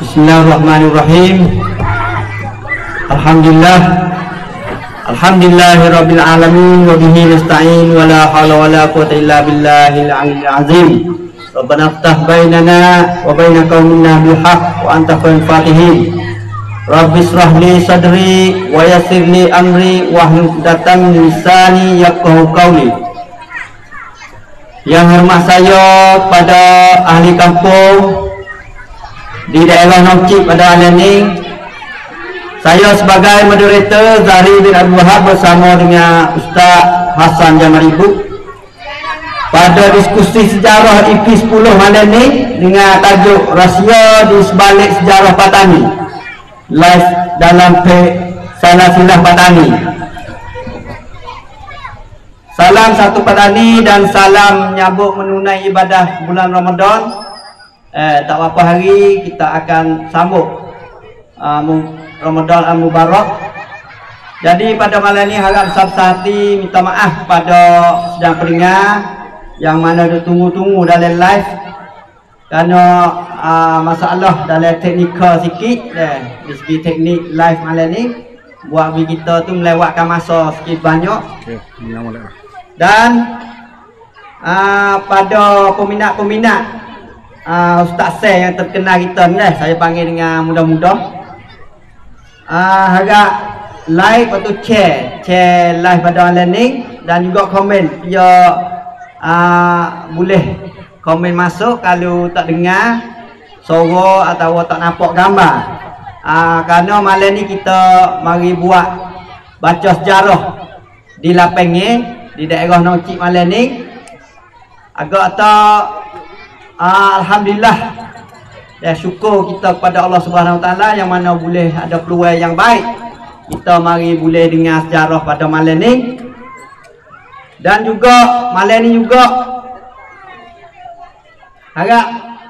Bismillahirrahmanirrahim. Alhamdulillah. Alhamdulillahirabbil alamin wa bihi nasta'in wa la haula wa la quwwata illa billahil aliyyil azim. Rabbana iftah bainana wa baina qaumina bil haqq wa anta khairul fatihin. Rabbi israh li sadri wa yassir li amri wa min lisani yafqahu qawli. Yang hormat saya pada ahli kampung di daerah Nongcik pada hari ini saya sebagai moderator Zahri bin Abdul Wahab bersama dengan Ustaz Hassan Jamal Ibu pada diskusi sejarah IP 10 malam ini dengan tajuk rahsia di sebalik sejarah Patani live dalam page Salah Silah Patani Salam satu Patani dan salam menyambut menunai ibadah bulan Ramadan eh, tak berapa hari kita akan sambut uh, Ramadan Al-Mubarak. Jadi pada malam ini harap besar hati minta maaf pada sedang peringat yang mana dia tunggu-tunggu dalam live. Kerana uh, masalah dalam teknikal sikit eh, di segi teknik live malam ni buat bagi kita tu melewatkan masa sikit banyak. Dan uh, pada peminat-peminat uh, Ustaz Seh yang terkenal kita ni lah. Saya panggil dengan mudah-mudah. Uh, harap like atau share. Share live pada online ni. Dan juga komen. Ya uh, boleh komen masuk kalau tak dengar suara atau tak nampak gambar. Uh, kerana malam ni kita mari buat baca sejarah di Lapenge di daerah Nongcik malam ni agak tak Alhamdulillah. Ya syukur kita kepada Allah Subhanahu Taala yang mana boleh ada peluang yang baik. Kita mari boleh dengar sejarah pada malam ni. Dan juga malam ni juga harap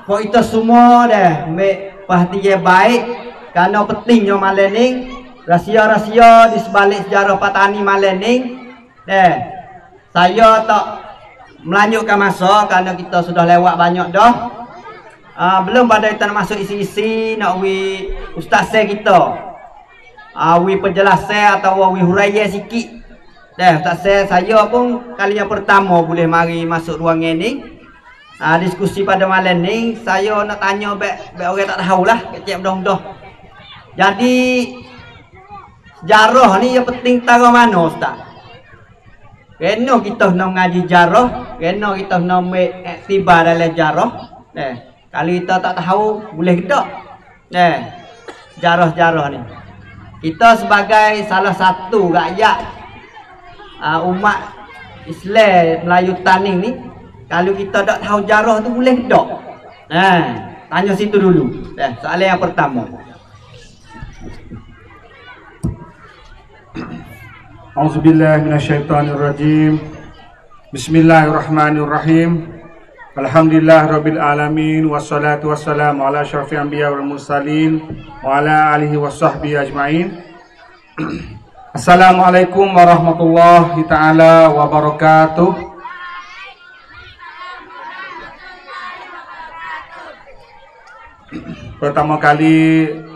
kau kita semua dah ambil perhatian baik kerana pentingnya malam ni rahsia-rahsia di sebalik sejarah Patani malam ni. Eh saya tak melanjutkan masa kerana kita sudah lewat banyak dah. Uh, belum pada kita nak masuk isi-isi nak wi ustaz saya kita. Uh, wi penjelasan atau wi huraian sikit. Dah ustaz saya saya pun kali yang pertama boleh mari masuk ruangan ni. Uh, diskusi pada malam ni saya nak tanya baik baik orang tak tahulah kecil mudah-mudah. Jadi sejarah ni yang penting tahu mana ustaz? Kena kita nak mengaji jarah, kena kita nak ambil iktibar dalam jarah. Eh, kalau kita tak tahu, boleh kita. Eh, jarah-jarah ni. Kita sebagai salah satu rakyat uh, umat Islam Melayu Taning ni, kalau kita tak tahu jarah tu boleh tak? Eh, tanya situ dulu. Eh, soalan yang pertama. A'udzubillah minasyaitanirrajim. Bismillahirrahmanirrahim. Alhamdulillah Rabbil Alamin. Wassalatu wassalamu ala syarfi anbiya wal mursalin Wa ala alihi wa ajma'in. Assalamualaikum warahmatullahi ta'ala wabarakatuh. Pertama kali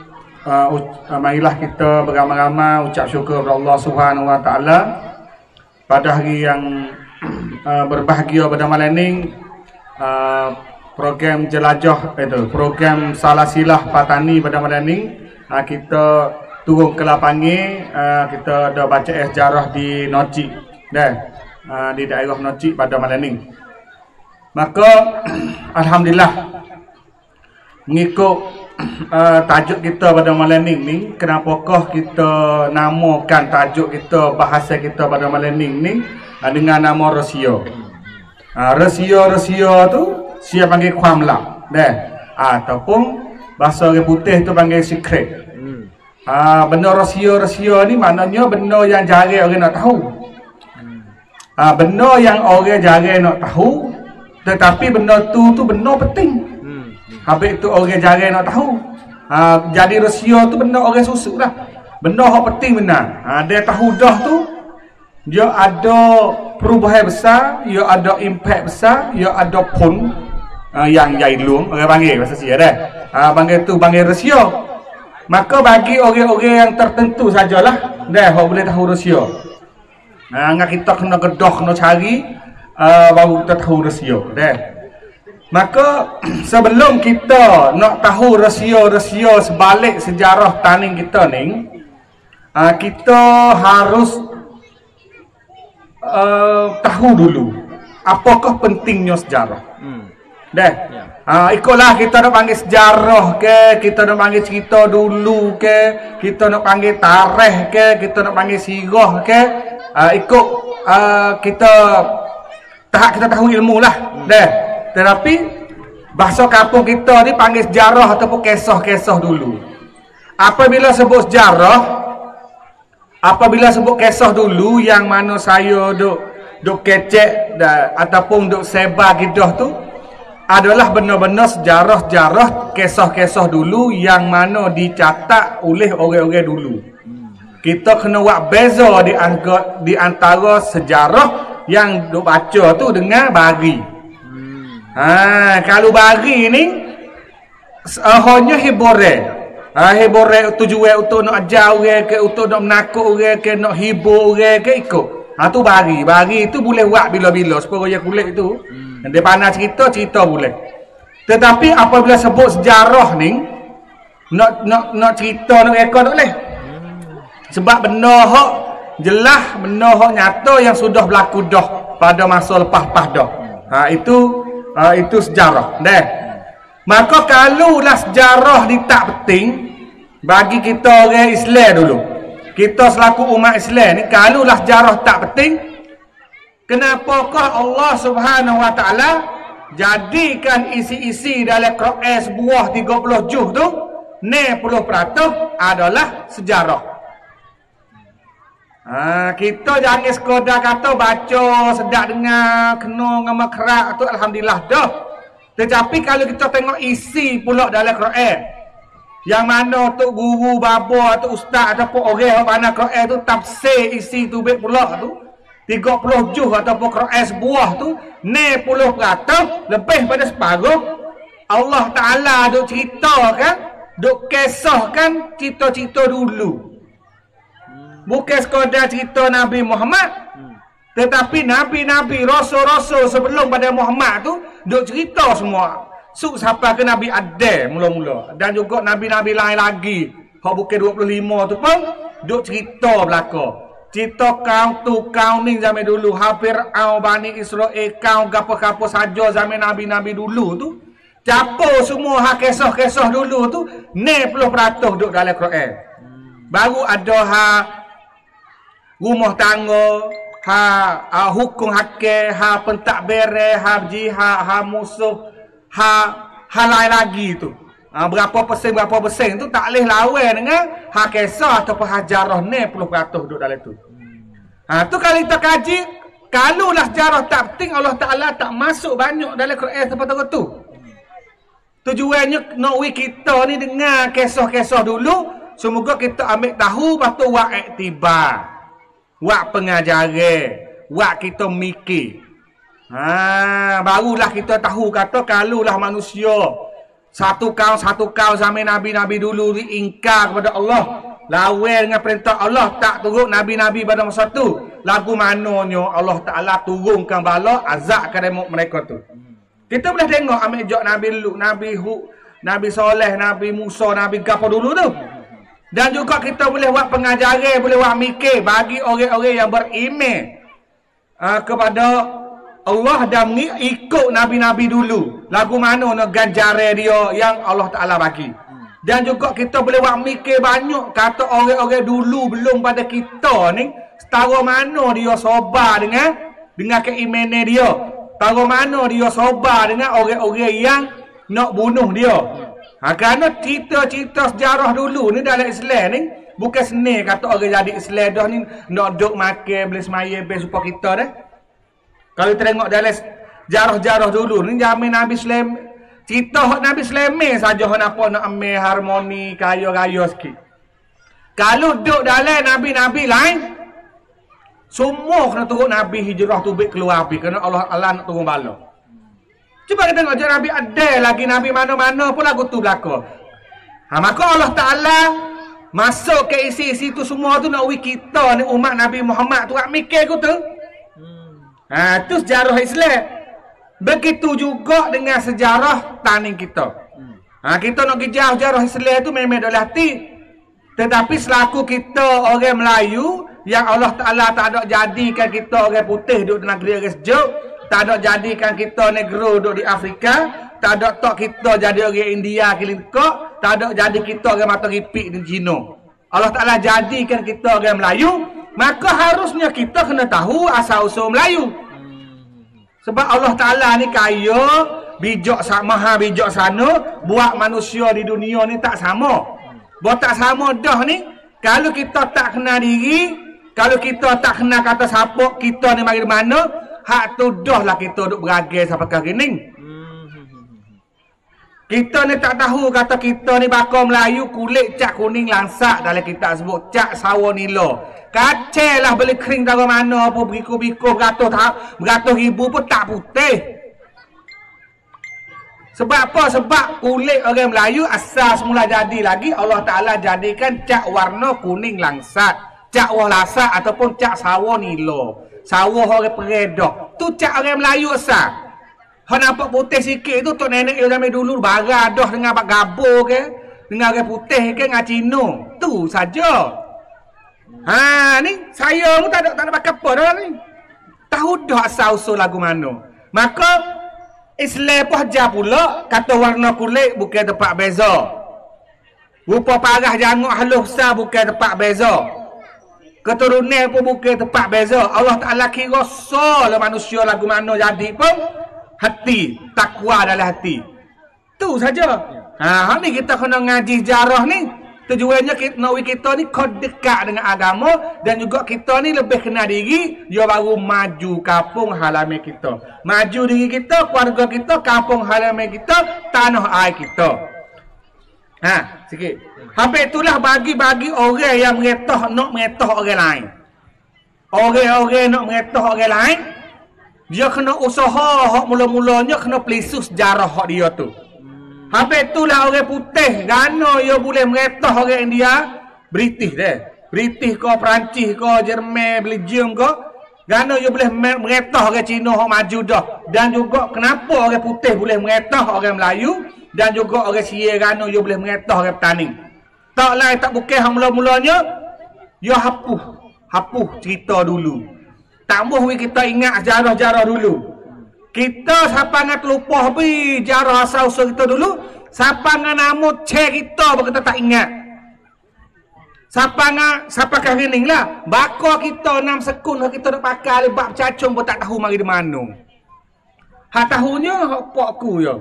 uh, uh, marilah kita beramai-ramai ucap syukur kepada Allah Subhanahu Wa Taala pada hari yang uh, berbahagia pada malam ini. Uh, program jelajah itu program salah silah patani pada malam ini. Uh, kita turun ke lapangan uh, kita ada baca sejarah di Noci dah. Uh, di daerah Noci pada malam ini. Maka alhamdulillah mengikut uh, tajuk kita pada malam ni ni kenapakah kita namakan tajuk kita bahasa kita pada malam ni ni uh, dengan nama rasio uh, rasio rasio tu siapa panggil kuamla deh ataupun bahasa orang putih tu panggil secret Ah, uh, benda rasio-rasio ni maknanya benda yang jarang orang nak tahu. Ah, uh, benda yang orang jarang nak tahu tetapi benda tu tu benda penting. Habis tu orang jarang nak tahu. Ha, jadi rahsia tu benda orang susuk lah. Benda yang penting benar. Ha, dia tahu dah tu. Dia ada perubahan besar. Dia ada impact besar. Dia ada pun. uh, yang jailung orang panggil bahasa sia dah. Uh, panggil tu panggil rasio. Maka bagi orang-orang yang tertentu sajalah dah hok boleh tahu rasio. Uh, ngak kita kena gedoh kena cari uh, baru kita tahu rasio dah. Maka sebelum kita nak tahu rasio-rasio sebalik sejarah taning kita ni, uh, kita harus uh, tahu dulu apakah pentingnya sejarah. Hmm. Dah. Ya. Ha, ikutlah kita nak panggil sejarah ke, kita nak panggil cerita dulu ke, kita nak panggil tarikh ke, kita nak panggil sirah ke. Ha, ikut uh, kita tahap kita tahu ilmu lah. Hmm. Dah. Tetapi bahasa kampung kita ni panggil sejarah ataupun kisah-kisah dulu. Apabila sebut sejarah, apabila sebut kisah dulu yang mana saya duk duk kecek da, ataupun duk sebar gidah tu adalah benar-benar sejarah-sejarah kisah-kisah dulu yang mana dicatat oleh orang-orang dulu. Kita kena buat beza di, di antara sejarah yang duk baca tu dengan bagi. Ha, kalau bagi ni uh, hanya hiburan. Ha, hiburan tujuan untuk nak ajar orang ke, untuk nak menakut orang ke, nak hibur orang ke, ikut. Ha tu bagi. Bagi tu boleh buat bila-bila supaya kulit tu. Hmm. Dia pandai cerita, cerita boleh. Tetapi apabila sebut sejarah ni nak nak nak cerita nak rekod tak boleh. Hmm. Sebab benda hak jelas, benda hak nyata yang sudah berlaku dah pada masa lepas-lepas dah. Ha itu ha, itu sejarah. Dah. Maka kalau lah sejarah ni tak penting bagi kita orang Islam dulu kita selaku umat Islam ni kalaulah sejarah tak penting kenapakah Allah Subhanahu wa taala jadikan isi-isi dalam Quran sebuah 30 juz tu 90% adalah sejarah Ha, kita jangan sekadar kata baca sedap dengar kena ngama kerak tu alhamdulillah dah. Tetapi kalau kita tengok isi pula dalam Quran yang mana tu guru bapa atau ustaz ataupun orang yang mana Quran tu tafsir isi tu baik pula tu 30 juz ataupun Quran sebuah tu 90% lebih pada separuh. Allah Taala duk ceritakan duk kisahkan cerita-cerita dulu bukan sekadar cerita Nabi Muhammad tetapi nabi-nabi rasul-rasul sebelum pada Muhammad tu duk cerita semua Suk sampai ke Nabi Adam mula-mula. Dan juga Nabi-Nabi lain lagi. Kau bukan 25 tu pun. Duk cerita belakang. Cerita kau tu kau ni zaman dulu. Hampir au Bani Israel kau gapo-gapo saja zaman Nabi-Nabi dulu tu. Capo semua ha kisah-kisah dulu tu. 90% duk dalam Quran. Baru ada ha rumah tangga, ha, ha hukum hakim, ha pentadbir, ha jihad, ha musuh, ha halai lagi tu. Ha, berapa persen berapa persen tu tak boleh lawan dengan ha kisah ataupun ha jarah ni puluh peratus duduk dalam tu. Ha tu kalau kita kaji kalau lah sejarah tak penting Allah Taala tak masuk banyak dalam Quran seperti tu. Tujuannya nak we kita ni dengar kisah-kisah dulu semoga kita ambil tahu lepas tu iktibar. Buat pengajaran, buat kita mikir. Ha, barulah kita tahu kata kalulah manusia satu kaum satu kaum zaman nabi-nabi dulu diingkar kepada Allah. Lawan dengan perintah Allah tak turun nabi-nabi pada masa tu. Lagu mananya Allah Taala turunkan bala azab kepada mereka tu. Kita boleh tengok ambil jok Nabi Lut, Nabi Hu, Nabi Soleh, Nabi Musa, Nabi Gapo dulu tu. Dan juga kita boleh buat pengajaran, boleh buat mikir bagi orang-orang yang beriman uh, kepada Allah dah ikut Nabi-Nabi dulu. Lagu mana nak ganjaran dia yang Allah Ta'ala bagi. Dan juga kita boleh buat mikir banyak. Kata orang-orang dulu belum pada kita ni. Setara mana dia sobar dengan dengan keimanan dia. Setara mana dia sobar dengan orang-orang yang nak bunuh dia. Ha, kerana cerita-cerita sejarah dulu ni dalam Islam ni. Bukan seni kata orang jadi Islam dah ni. Nak duduk makan, beli semaya, beli supaya kita dah. Kalau tengok dalam jarah-jarah dulu ni jamin Nabi Sulaiman cerita Nabi Sulaiman saja hak apa nak ambil harmoni kaya-kaya sikit. Kalau duduk dalam nabi-nabi lain semua kena turun nabi hijrah tu baik keluar api kerana Allah Allah nak turun bala. Cuba kita tengok je Nabi ada lagi Nabi mana-mana pun lagu tu belakang. Ha, maka Allah Ta'ala masuk ke isi-isi tu semua tu nak wik kita ni umat Nabi Muhammad tu. Mikir aku tu. Ha, tu sejarah Islam. Begitu juga dengan sejarah taning kita. Ha, kita nak jauh sejarah Islam tu memang dah hati. Tetapi selaku kita orang Melayu yang Allah Ta'ala tak ada jadikan kita orang putih duduk di negeri orang sejuk tak ada jadikan kita negro duduk di Afrika tak ada tak kita jadi orang India kilim kok tak ada jadi kita orang mata ripik di Cina. Allah Ta'ala jadikan kita orang Melayu maka harusnya kita kena tahu asal-usul Melayu. Sebab Allah Ta'ala ni kaya bijak maha bijak sana buat manusia di dunia ni tak sama. Buat tak sama dah ni kalau kita tak kenal diri kalau kita tak kenal kata siapa kita ni mari mana hak tu dah lah kita duk beragai sampai kali ni. Kita ni tak tahu kata kita ni bakar Melayu kulit cak kuning langsak dalam kita sebut cak sawo nilo. Kacau lah beli kering dari mana apa beriko-biko beratus, beratus ribu pun tak putih. Sebab apa? Sebab kulit orang Melayu asal semula jadi lagi Allah Ta'ala jadikan cak warna kuning langsat. Cak walasak ataupun cak sawo nilo sawah orang peredah. Tu cak orang Melayu asal. Ha nampak putih sikit tu tok nenek yang zaman dulu barah dah dengan bak gabo ke, dengan orang putih ke dengan Cina. Tu saja. Ha ni saya pun tak ada tak ada pakai apa dah ni. Tahu dah asal usul lagu mana. Maka Islam pun ajar pula kata warna kulit bukan tempat beza. Rupa parah janguk halus besar bukan tempat beza keturunan pun bukan tempat beza. Allah Ta'ala kira lah manusia lagu mana jadi pun hati takwa dalam hati. Tu saja. Ha, ni kita kena ngaji jarah ni. Tujuannya kita nak kita ni kau dekat dengan agama dan juga kita ni lebih kenal diri dia baru maju kampung halaman kita. Maju diri kita keluarga kita kampung halaman kita tanah air kita. Ha sikit Habis itulah bagi-bagi orang yang mengetah nak mengetah orang lain. Orang-orang nak mengetah orang lain, dia kena usaha hak mula-mulanya kena pelisu sejarah hak dia tu. Habis itulah orang putih, gano dia boleh mengetah orang India, British deh. British ke Perancis ke Jerman, Belgium ke, gano dia boleh mengetah orang Cina hak maju dah. Dan juga kenapa orang putih boleh mengetah orang Melayu dan juga orang Sia gano dia boleh mengetah orang petani. Tak lain tak bukan hang mula-mulanya ya hapuh, hapuh cerita dulu. Tambah we kita ingat sejarah-sejarah dulu. Kita siapa nak terlupa habis sejarah asal usul kita dulu, siapa nak nama cek kita kita tak ingat. Siapa nak siapa kah ini lah. Bako kita enam sekun kita nak pakai lebak cacung pun tak tahu mari di mana. Ha tahunya apa aku ya.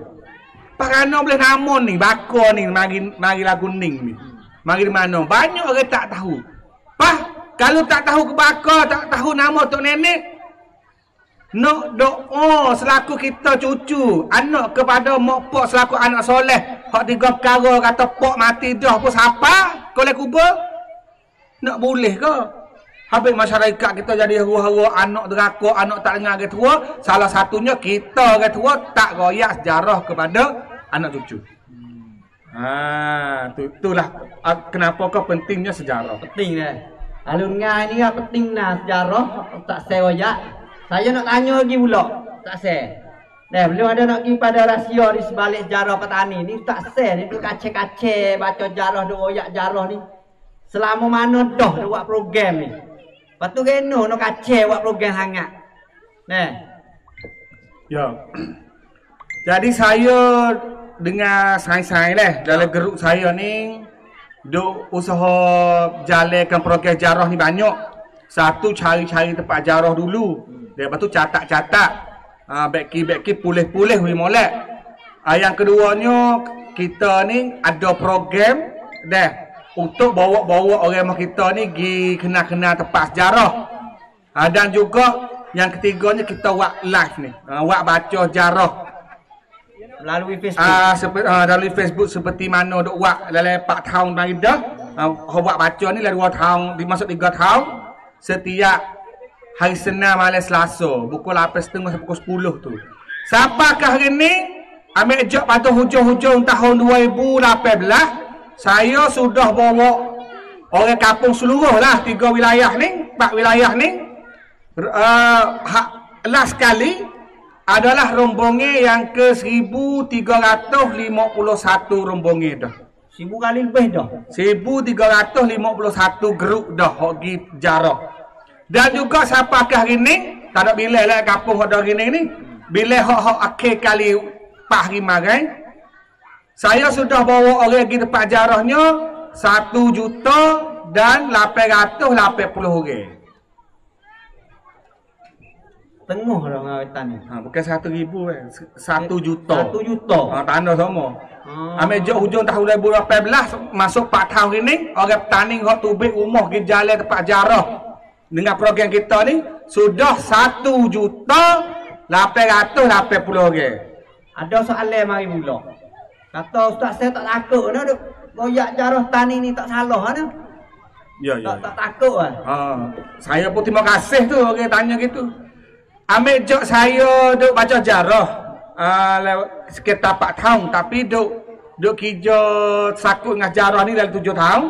Pakana boleh namun ni bako ni mari mari lagu ning ni. Mari mana? Banyak orang tak tahu. Pah, kalau tak tahu kebakar, tak tahu nama tok nenek, nak doa selaku kita cucu, anak kepada mak pak selaku anak soleh, hak tiga perkara kata pak mati dah pun siapa? Kau lek kubur? Nak boleh ke? Habis masyarakat kita jadi huru-huru anak deraka, anak tak dengar orang tua, salah satunya kita orang tua tak royak sejarah kepada anak cucu. Ha, tu itulah ah, kenapa kau pentingnya sejarah. Penting dah. Alun ngai ni kan penting nah sejarah tak saya ya. Saya nak tanya lagi pula. Tak saya. Dah belum ada nak pergi pada rahsia di sebalik sejarah petani ni tak saya ni tu kace-kace baca sejarah do oyak sejarah ni. Selama mana dah dia buat program ni. Lepas tu kena nak kace buat program hangat. Nah. Ya. Jadi saya dengan sains-sains lah dalam geruk saya ni duk usaha jalankan program jarah ni banyak. Satu cari-cari tempat jarah dulu. Lepas tu catat-catat. Ha, beki-beki pulih-pulih we molek. Ha, yang keduanya kita ni ada program dah untuk bawa-bawa orang kita ni pergi kenal-kenal tempat sejarah ha, dan juga yang ketiganya kita buat live ni. Ha, buat baca jarah melalui Facebook. Ah uh, seperti uh, melalui Facebook seperti mana dok buat dalam 4 tahun mari dah. Uh, buat baca ni dalam 2 tahun, dimasuk 3 tahun. Setiap hari Senin malam Selasa, pukul 8.30 sampai pukul 10 tu. Siapakah hari ni ambil jok pada hujung-hujung tahun 2018 saya sudah bawa orang kampung seluruh lah tiga wilayah ni, empat wilayah ni uh, ha, last kali adalah rombongan yang ke 1351 rombongan dah. Seribu kali lebih dah. 1351 grup dah pergi jarah. Dan juga siapa ke hari ni, tak ada bila lah kampung ada hari ni ni. Bila hak-hak akhir kali pak hari marai, saya sudah bawa orang pergi tempat jarahnya 1 juta dan 880 orang. Tengah dah ngawetan ni. Ha, bukan satu ribu eh. Satu juta. Satu juta. Ha, tanah sama. Hmm. Ambil jauh hujung tahun 2018 masuk 4 tahun ini orang petani hok tubik rumah pergi jalan tempat jarah dengan program kita ni sudah 1 juta 880 orang. Ada soalan mari mula. Kata ustaz saya tak takut dah duk goyak jarah tani ni tak salah dah. Ya Tak tak takut ah. Ha, saya pun terima kasih tu orang tanya gitu. Ambil jok saya duk baca jarah uh, sekitar 4 tahun tapi duk duk kerja sakut dengan jarah ni dalam 7 tahun.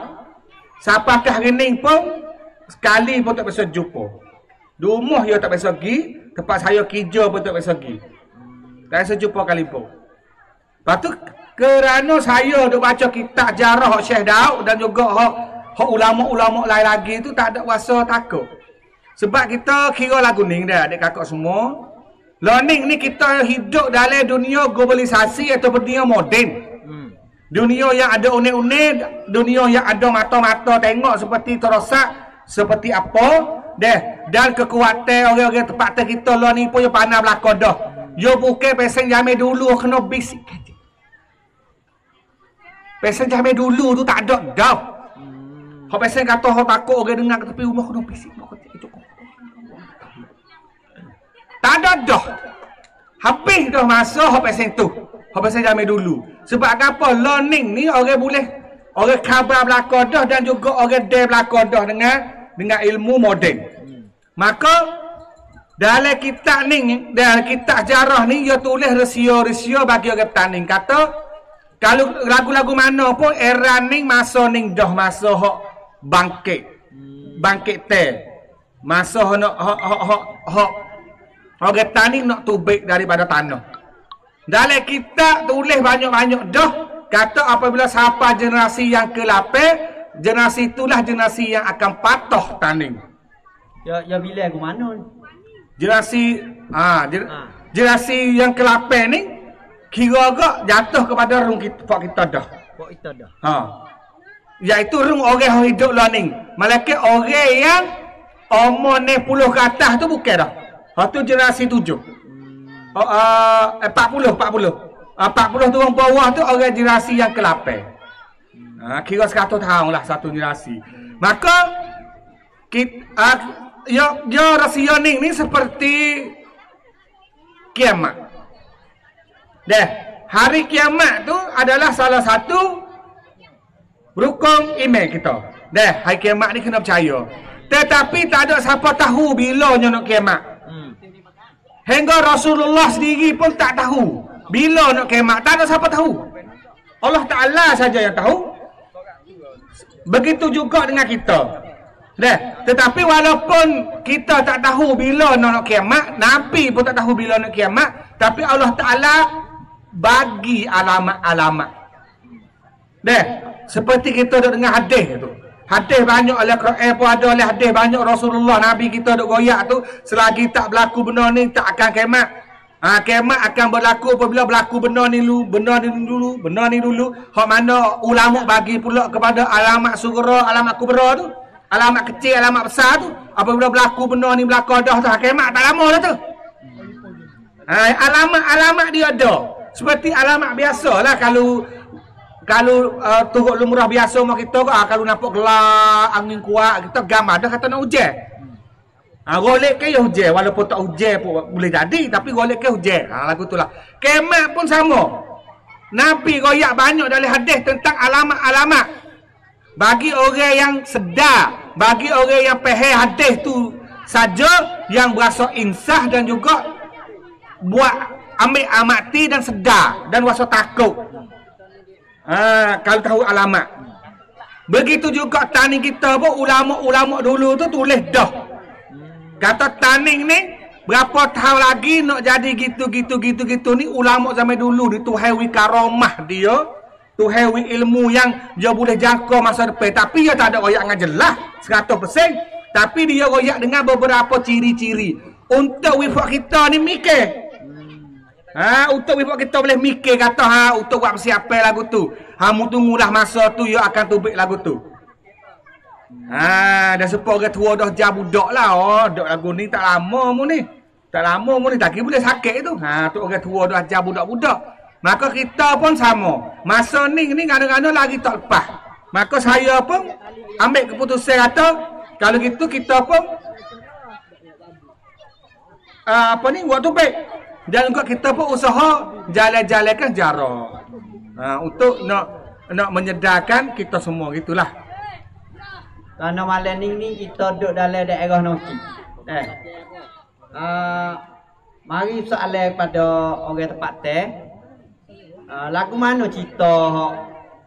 Siapakah rening pun sekali pun tak bisa jumpa. Di rumah dia tak bisa pergi, tempat saya kerja pun tak bisa pergi. Tak bisa jumpa kali pun. Lepas tu kerana saya duk baca kitab jarah Syekh Daud dan juga hak ulama-ulama lain lagi tu tak ada rasa takut. Sebab kita kira lagu ni dah adik kakak semua. Learning ni kita hidup dalam dunia globalisasi atau dunia moden. Hmm. Dunia yang ada unik-unik, dunia yang ada mata-mata tengok seperti terosak, seperti apa. Deh, dan kekuatan orang-orang tempat kita lah ni pun yang panah belakang dah. Yo bukan pesen jamai dulu kena bisik. Pesen jamai dulu tu tak ada dah. Hak pesen kata hak takut orang dengar ke tepi rumah kena bisik. Tak ada dah. Habis dah masa hak pesen tu. Hak pesen jamai dulu. Sebab apa? Learning ni orang boleh orang khabar belakang dah dan juga orang day belakang dah dengan dengan ilmu moden. Maka dalam kitab ni, dalam kitab jarah ni dia tulis resio-resio bagi orang petani. Kata kalau lagu-lagu mana pun era ni masa ni dah masa hak bangkit. Bangkit teh. Masa hak hak hak hak orang petani nak tubik daripada tanah. Dalam kitab tulis banyak-banyak dah kata apabila siapa generasi yang ke-8 generasi itulah generasi yang akan patuh tanding. Ya ya bila aku mana ni? Generasi ah ger, Ha. generasi yang ke-8 ni kira agak jatuh kepada rung kita pak kita dah. Kok kita dah. Ha. Iaitu rung orang yang hidup lah ni. Malaikat orang yang umur 60 ke atas tu bukan dah. Ha tu generasi 7. Oh, uh, 40, 40. Uh, 40 tu orang bawah tu orang generasi yang ke-8. Ha, kira 100 tahun lah satu generasi. Maka kita, uh, ya, ya rahsia ni, ni seperti kiamat. Deh, hari kiamat tu adalah salah satu rukun iman kita. Deh, hari kiamat ni kena percaya. Tetapi tak ada siapa tahu bila nak kiamat. Hingga Rasulullah sendiri pun tak tahu bila nak kiamat. Tak ada siapa tahu. Allah Ta'ala saja yang tahu. Begitu juga dengan kita. Dah. Tetapi walaupun kita tak tahu bila nak kiamat, Nabi pun tak tahu bila nak kiamat, tapi Allah Ta'ala bagi alamat-alamat. Dah. Seperti kita duk dengar hadis tu. Hadis banyak oleh Quran pun ada oleh hadis banyak Rasulullah Nabi kita duk goyak tu selagi tak berlaku benda ni tak akan kiamat. Ha, kiamat akan berlaku apabila berlaku benda ni dulu, benda ni dulu, benda ni dulu. Hak mana ulama bagi pula kepada alamat surga, alamat kubra tu. Alamat kecil, alamat besar tu. Apabila berlaku benda ni berlaku dah tu, kiamat tak lama dah tu. Ha, alamat-alamat dia ada. Seperti alamat biasa lah kalau kalau uh, turut lumrah biasa mak kita uh, kalau nampak gelap angin kuat kita gambar dah kata nak hujan. Ha, golek ke ya hujan walaupun tak hujan pun boleh jadi tapi golek ke hujan. Ha, lagu tu lah. Kemat pun sama. Nabi royak banyak dalam hadis tentang alamat-alamat. Bagi orang yang sedar, bagi orang yang faham hadis tu saja yang berasa insah dan juga buat ambil amati dan sedar dan rasa takut. Ha, kalau tahu alamat. Begitu juga tani kita pun ulama-ulama dulu tu tulis dah. Kata tani ni berapa tahun lagi nak jadi gitu gitu gitu gitu ni ulama zaman dulu di tuhewi karomah dia. Tuhewi ilmu yang dia boleh jangka masa depan tapi dia tak ada royak dengan jelas 100%. Tapi dia royak dengan beberapa ciri-ciri. Untuk wifak kita ni mikir. Ha, untuk ibu kita boleh mikir kata ha untuk buat persiapan lagu tu. Ha mu tunggulah masa tu ya akan tubik lagu tu. Ha dah sepo orang tua dah jah budak lah. Oh, dak lagu ni tak lama mu ni. Tak lama mu ni tak boleh sakit tu. Ha tu orang tua dah jah budak-budak. Maka kita pun sama. Masa ni ni kadang-kadang lagi tak lepas. Maka saya pun ambil keputusan kata kalau gitu kita pun uh, apa ni buat tubik. Dan juga kita pun usaha jalan-jalankan jarak. Ha, untuk nak nak menyedarkan kita semua gitulah. Kerana malam ni ni kita duduk dalam daerah Noki. Eh. Uh, mari soalan pada orang tempat teh. Uh, lagu mana cerita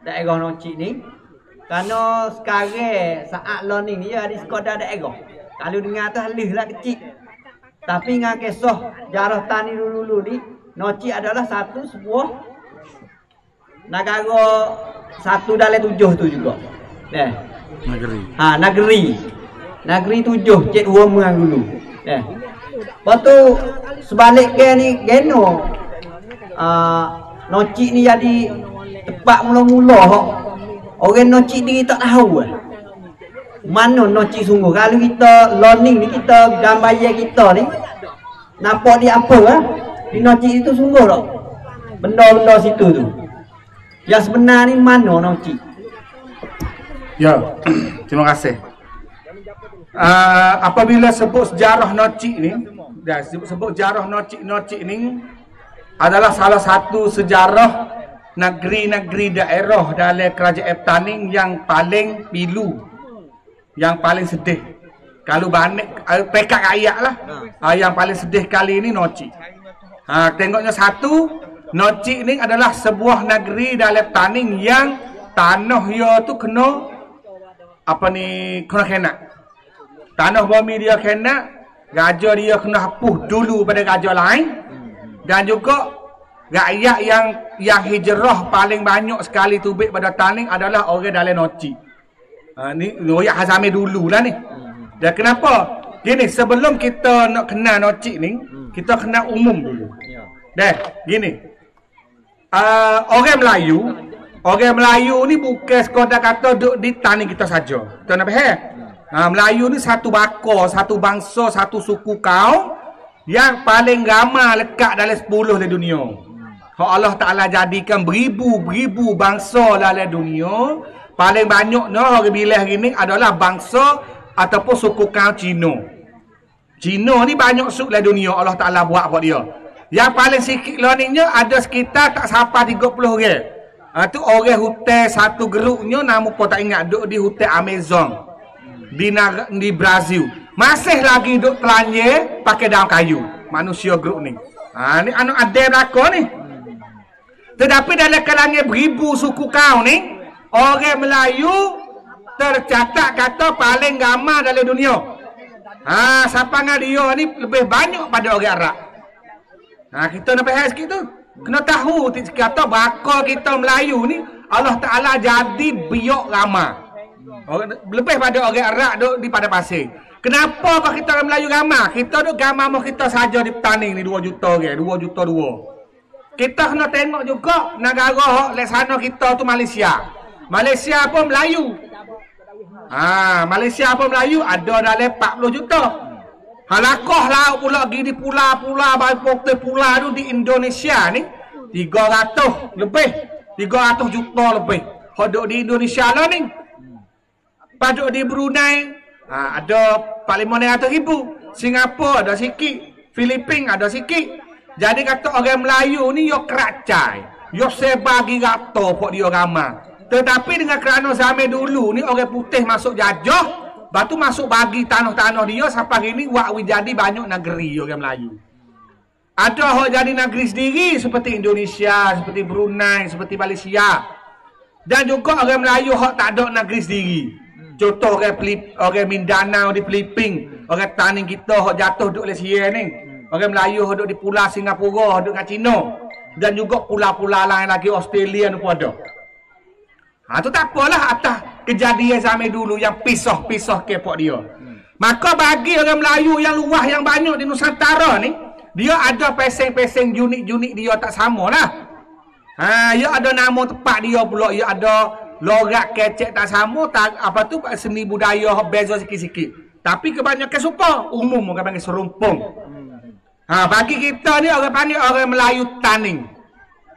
daerah Noki ni? Kerana sekarang saat learning ni ya di sekadar daerah. Kalau dengar tu halus lah kecil. Tapi dengan kisah jarah tani dulu-dulu ni, Noci adalah satu sebuah negara satu dalam tujuh tu juga. Eh. Negeri. Ha, negeri. Negeri tujuh, cik dua mengang dulu. Eh. Lepas tu, sebaliknya ni, Geno. Uh, Noci ni jadi tempat mula-mula. Orang Noci diri tak tahu eh mana noci sungguh? Kalau kita learning ni kita gambar ya kita ni. Nampak dia apa ah di noci itu sungguh tak? Benda-benda situ tu. Yang sebenar ni mana noci ya terima kasih. Uh, apabila sebut sejarah noci ni dah sebut, sebut sejarah noci noci ni adalah salah satu sejarah negeri-negeri daerah dalam kerajaan Taning yang paling pilu yang paling sedih. Kalau banyak uh, pekat rakyat lah. Uh, yang paling sedih kali ini Noci. Ha, tengoknya satu, Noci ni adalah sebuah negeri dalam taning yang tanah dia tu kena apa ni kena kena. Tanah bumi dia kena, raja dia kena hapus dulu pada raja lain. Dan juga rakyat yang yang hijrah paling banyak sekali tubik pada taning adalah orang dalam Noci. Ha, ni royak Hazami dulu lah ni. Dan kenapa? Gini, sebelum kita nak kenal nocik ni, kita kenal umum dulu. Dah, gini. Uh, orang Melayu, orang Melayu ni bukan sekadar kata duduk di tanah kita saja. Tuan apa ha, Melayu ni satu bakar, satu bangsa, satu suku kaum yang paling ramai lekat dalam sepuluh di dunia. Kalau Allah Ta'ala jadikan beribu-beribu bangsa dalam dunia, Paling banyak ni orang bilah hari ni adalah bangsa ataupun suku kaum Cina. Cina ni banyak suku dalam dunia Allah Ta'ala buat buat dia. Yang paling sikit learningnya ada sekitar tak sampai 30 orang. Ha, tu orang hutan satu geruknya nama pun tak ingat duduk di hutan Amazon. Di, di Brazil. Masih lagi duduk telanye pakai daun kayu. Manusia geruk ni. Ha, ni anak ada belakang ni. Tetapi dalam kalangan beribu suku kau ni, orang Melayu tercatat kata paling ramai dalam dunia. Ha, siapa dengan dia ni lebih banyak pada orang Arab. Ha, kita nak faham sikit tu. Kena tahu kata bakal kita Melayu ni Allah Taala jadi biok ramai. Lebih pada orang Arab duk di pada pasir. Kenapa kau kita orang Melayu ramai? Kita duk gambar mau kita saja di petani ni 2 juta orang, 2 juta 2. Kita kena tengok juga negara lek sana kita tu Malaysia. Malaysia pun Melayu. Ha, Malaysia pun Melayu ada dalam 40 juta. Halakoh lah pula pergi di pula-pula bagi pokok pula tu di Indonesia ni 300 lebih 300 juta lebih. Hodok di Indonesia lah ni. Paduk di Brunei ha, ada 500 ribu. Singapura ada sikit. Filipina ada sikit. Jadi kata orang Melayu ni yo keracai. Yo sebagi gato pok dia ramai. Tetapi dengan kerana zaman dulu ni orang putih masuk jajah, batu masuk bagi tanah-tanah dia sampai hari ni wak jadi banyak negeri orang Melayu. Ada hak jadi negeri sendiri seperti Indonesia, seperti Brunei, seperti Malaysia. Dan juga orang Melayu hak tak ada negeri sendiri. Contoh orang Filip, orang Mindanao di Filipin, orang Taning kita hak jatuh duduk Malaysia ni. Orang Melayu hak duduk di Pulau Singapura, duduk kat China. Dan juga pulau-pulau lain lagi Australia pun ada. Ha tu tak apalah atas kejadian zaman dulu yang pisah-pisah kepok dia. Maka bagi orang Melayu yang luah yang banyak di Nusantara ni, dia ada peseng-peseng unik-unik dia tak sama lah. Ha, dia ada nama tempat dia pula. Dia ada lorak kecek tak sama. Tak, apa tu seni budaya beza sikit-sikit. Tapi kebanyakan suka. Umum orang panggil serumpung. Ha, bagi kita ni orang panggil orang Melayu taning.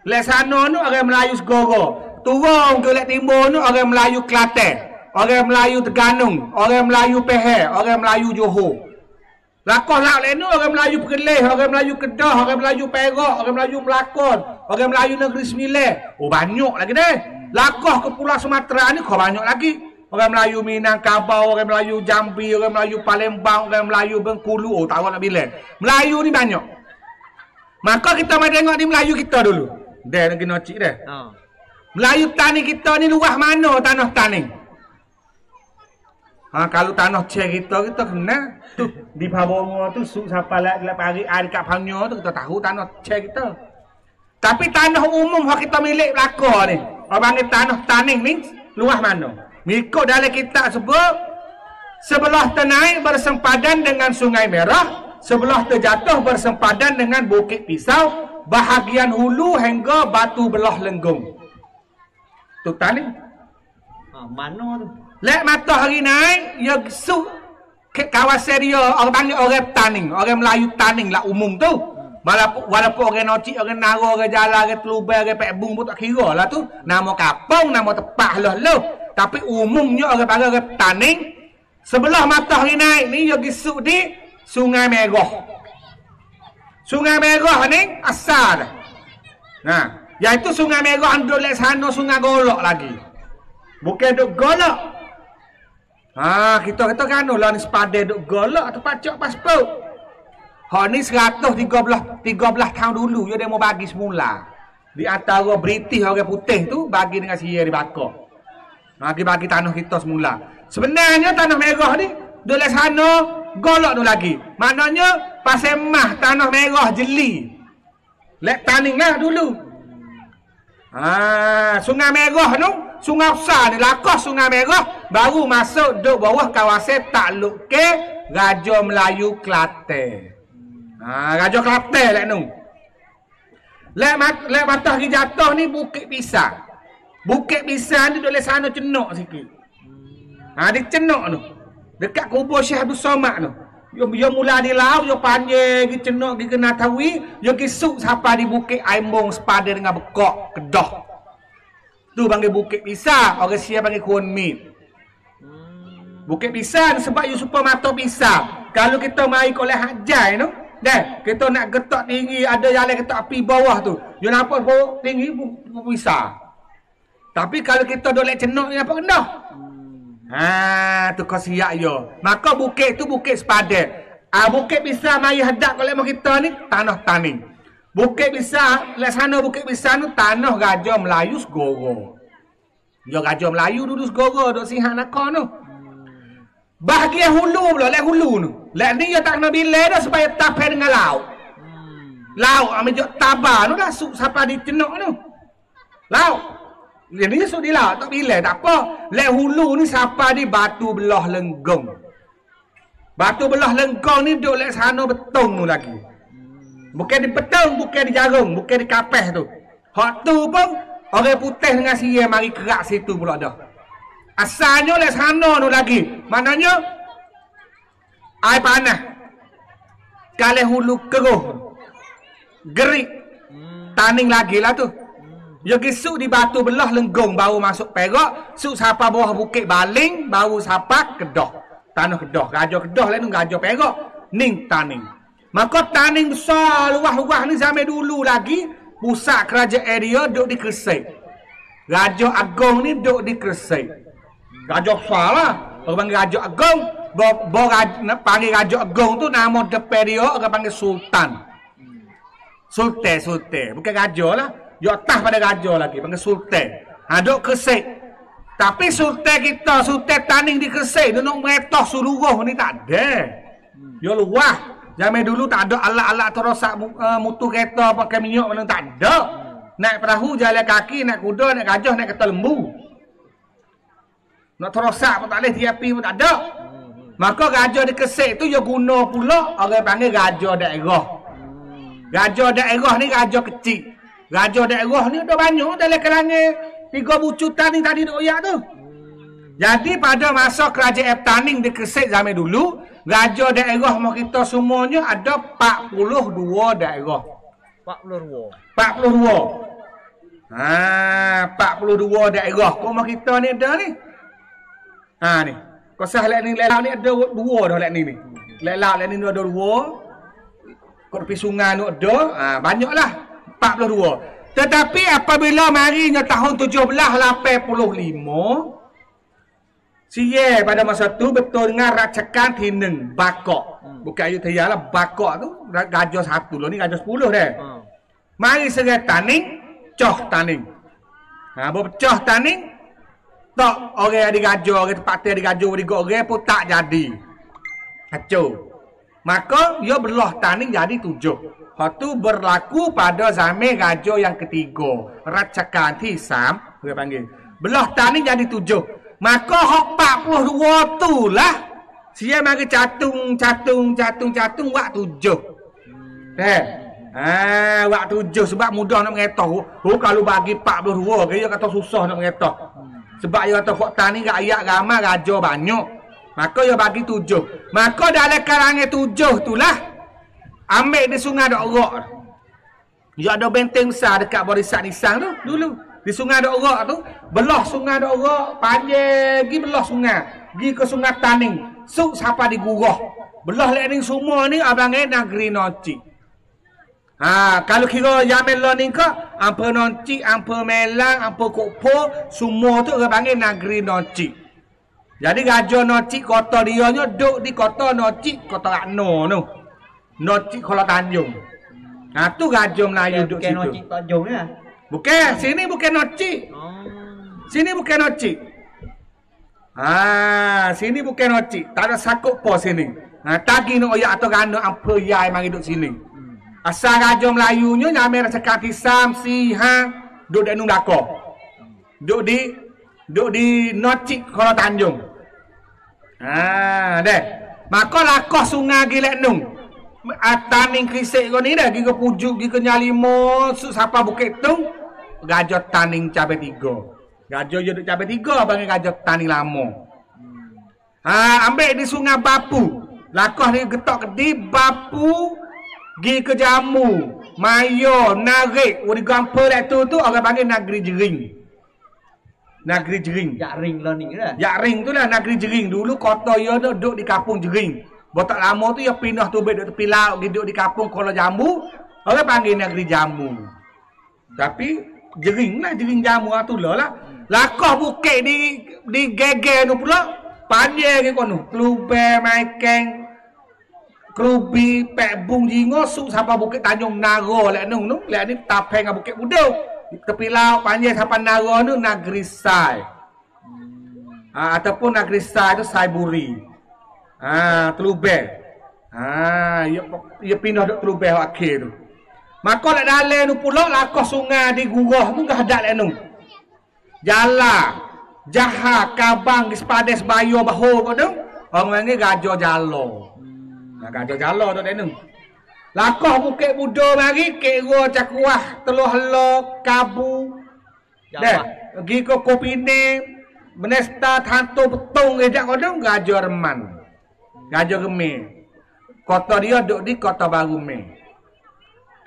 Lek sana ni orang Melayu segoro. Turun ke lek timur ni orang Melayu Kelantan. Orang Melayu Teganung. Orang Melayu Peher. Orang Melayu Johor. Lakoh lah lain orang Melayu Perlis, orang Melayu Kedah, orang Melayu Perak, orang Melayu Melakon, orang Melayu Negeri Sembilan. Oh banyak lagi deh. Lakoh ke Pulau Sumatera ni kau banyak lagi. Orang Melayu Minangkabau, orang Melayu Jambi, orang Melayu Palembang, orang Melayu Bengkulu. Oh tahu nak bila. Melayu ni banyak. Maka kita mari tengok di Melayu kita dulu. Deh nak kena cik deh. Ha. Melayu tani kita ni luah mana tanah tani? Ha, kalau tanah cek kita, kita kena tu di bawah tu su siapa lah gelap hari air kat pangnya tu kita tahu tanah cek kita. Tapi tanah umum yang kita milik belaka ni. Orang ni tanah taning ni luah mana? Mengikut dalam kita sebut sebelah tenai bersempadan dengan Sungai Merah, sebelah terjatuh bersempadan dengan Bukit Pisau, bahagian hulu hingga Batu Belah Lenggung. Tu taning. Ha, mana tu? Lek matahari naik, ya su ke kawasan dia orang panggil orang taning, orang Melayu taning lah umum tu. Walaupun, walaupun orang nocik, orang nara, orang jalan, orang telubai, orang pekbung pun tak kira lah tu. Nama kapung, nama tepat lah lu. Tapi umumnya orang panggil orang taning. Sebelah matahari naik ni, ya gisuk di Sungai Merah. Sungai Merah ni asal. Nah, iaitu Sungai Merah andul sana Sungai Golok lagi. Bukan duk golok. Ha, kita kata kan lah ni sepadan duk golak atau pacak pasport. Ha ni 113 13 tahun dulu dia demo bagi semula. Di antara British orang putih tu bagi dengan sihir di bakar. Bagi bagi tanah kita semula. Sebenarnya tanah merah ni dole sana golak tu lagi. Maknanya pasal mah tanah merah jeli. Lek taning lah dulu. Ha, sungai merah tu sungai besar ni lakah sungai merah baru masuk duduk bawah kawasan takluk ke Raja Melayu Kelantan. Ha, Raja Kelantan lah tu. Lek, mat, lek matahari jatuh ni Bukit Pisang. Bukit Pisang ni duduk sana cenok sikit. Ha, dia cenok tu. Dekat kubur Syekh Abdul Somad tu. Yo yo mula di laut, yo panjang, gi cenok, gi kena tawi, yo gi suk sampai di bukit Aimbong sepadan dengan bekok kedah. Tu panggil Bukit Pisang. Orang siap panggil Kuon Mit. Bukit Pisang sebab you super mata pisang. Kalau kita mai oleh hajai tu. Dan kita nak getak tinggi. Ada jalan getak api bawah tu. You nampak bawah tinggi pun pisang. Tapi kalau kita dolek cenok ni apa kena? Ha, tu kau siap yo. Maka bukit tu bukit sepadan. Ah bukit pisang mai hadap kalau kita ni tanah taning. Bukit Besar, lek sana Bukit Besar tu tanah Raja Melayu segoro. Ya Raja Melayu dulu segoro duk sihat nak tu. Bahagian hulu pula, lek hulu tu. Lek ni ya tak kena bila dah supaya tapai dengan laut. Laut ambil jok tabar tu dah suk siapa di cenok tu. Laut. Dia ni suk di laut tak bila tak apa. Lek hulu ni siapa di batu belah lenggong. Batu belah lenggong ni duk lek sana betung tu lagi. Bukan di petang, bukan di jarum, bukan di kapeh tu. Hak tu pun orang putih dengan siya mari kerak situ pula dah. Asalnya oleh sana tu lagi. Maknanya air panas. Kali hulu keruh. Gerik. Taning lagi lah tu. Ya kisuk di batu belah lenggong baru masuk perak. Suk siapa bawah bukit baling baru siapa kedah. Tanah kedah. Raja kedah tu. Raja perak. Ning taning. Maka taning besar luah-luah ni zaman dulu lagi pusat kerajaan area duduk di Kresik. Raja Agong ni duduk di Kresik. Raja besar lah. Orang panggil Raja Agong. Raj, panggil Raja Agong tu nama depan dia orang panggil Sultan. Sultan, sultan. Bukan raja lah. Dia atas pada raja lagi. Panggil sultan. Ha, duk kesik. Tapi sultan kita, sultan taning di kesik. Dia nak meretoh seluruh ni tak ada. Dia luah. Zaman dulu tak ada alat-alat terosak uh, mutu kereta pakai minyak mana tak ada. Naik perahu, jalan kaki, naik kuda, naik gajah, naik kereta lembu. Nak terosak pun tak boleh, tiapi pun tak ada. Maka gajah di kesek tu dia guna pula orang panggil gajah daerah. Gajah daerah ni gajah kecil. Gajah daerah ni ada banyak dalam kalangan tiga bucutan ni tadi duk tu. Jadi pada masa kerajaan Taning di Kesek zaman dulu, gajah daerah mau kita semuanya ada 42 daerah. 42. 42. Ha, 42 daerah. Kau mau kita ni ada ni. Ha ni. Kau sah lek ni lek ni ada dua dah lek ni ni. Lek lek ni ada dua. Kau pergi sungai ni ada, ha, banyaklah. 42. Tetapi apabila marinya tahun 1785 Sia pada masa tu betul dengan racakan tineng bakok. Hmm. Bukan Ayutthaya lah bakok tu gajah satu loh ni gajah sepuluh deh. Hmm. Mari serai taning, coh taning. Ha, berpecah taning, tak orang ada gajah, orang tempat ada gajah, orang orang pun tak jadi. Kacau. Maka dia belah taning jadi tujuh. Hal tu berlaku pada zaman gajah yang ketiga. Racakan tisam, dia panggil. Belah taning jadi tujuh. Maka hak 42 tu lah. Sia mari catung, catung, catung, catung wak tujuh. Eh. Ah, wak tujuh sebab mudah nak mengetahu. Oh, kalau bagi 42 ke dia kata susah nak mengetahu. Sebab dia kata hak tani gak ramai raja banyak. Maka dia bagi tujuh. Maka dalam kalangan tujuh tu lah. Ambil di sungai ada orang. Dia ada benteng besar dekat barisan Nisang tu dulu. Di sungai ada orang tu, belah sungai ada orang, panjang pergi belah sungai. Pergi ke sungai Taning. Suk siapa di gurah. Belah lek ni semua ni abang eh negeri Noci. Ha, kalau kira Yamen lo ni ke, ampa Noci, ampa Melang, ampa Kopo, semua tu orang panggil negeri Noci. Jadi gajah Noci kota dia nya duk di kota Noci, kota Rakno tu. Noci Kuala Tanjung. Ha tu gajah Melayu duk situ. Noci Tanjung lah. Bukan, sini bukan noci. Oh. Sini bukan noci. Ha, sini bukan noci. Tak ada sakut po sini. Ha, tagi nak oyak atau gana apa yai mari duduk sini. Hmm. Asal raja Melayunya nyamai rasa kaki sam si ha duduk di nung dako. Duduk di duduk di noci kalau Tanjung. Ha, deh. Maka lakoh sungai gilek nung. Ataning krisik kau ni dah Gigi pujuk Gigi nyalimo Siapa bukit tu gajah taning cabai tiga. Gajah duk cabai tiga bagi gajah taning lama. Ha, ambil di sungai Bapu. Lakoh ni getok kedi Bapu gi ke Jamu. Mayo, Narik, uri gampa dak tu tu orang panggil negeri jering. Negeri jering. Yak ring lah ni lah. Yak ring tu lah negeri jering. Dulu kota dia tu duduk di kampung jering. Botak lama tu dia pindah tu duduk tepi laut, duduk di kampung Kuala Jambu. Orang panggil negeri Jambu. Tapi jering lah jering jamu tu lah lah lakoh bukit di di geger tu pula panjang ke kono klube maikeng klubi pek bung jingo su sampai bukit tanjung nago lek nung nung lek ni tapeng bukit budau tepi laut panjang sampai nago tu negeri sai ha, ataupun negeri sai tu sai buri ha, klube ha, ia, ia pindah duk klube akhir tu Maka lek dalam tu pula lakoh sungai di gurah tu gah dak lek nu. Jala, jaha, kabang, sepades, bayo, baho kau tu. Orang ni gajah jalo. Nah, gajah jalo tu lek nu. Lakoh bukit budo mari kira cakuah teluh halo kabu. Deh, pergi ke kopi ni. Menesta tantu betung ejak tu gajah reman. Gajah gemih. Kota dia duduk di kota baru meh.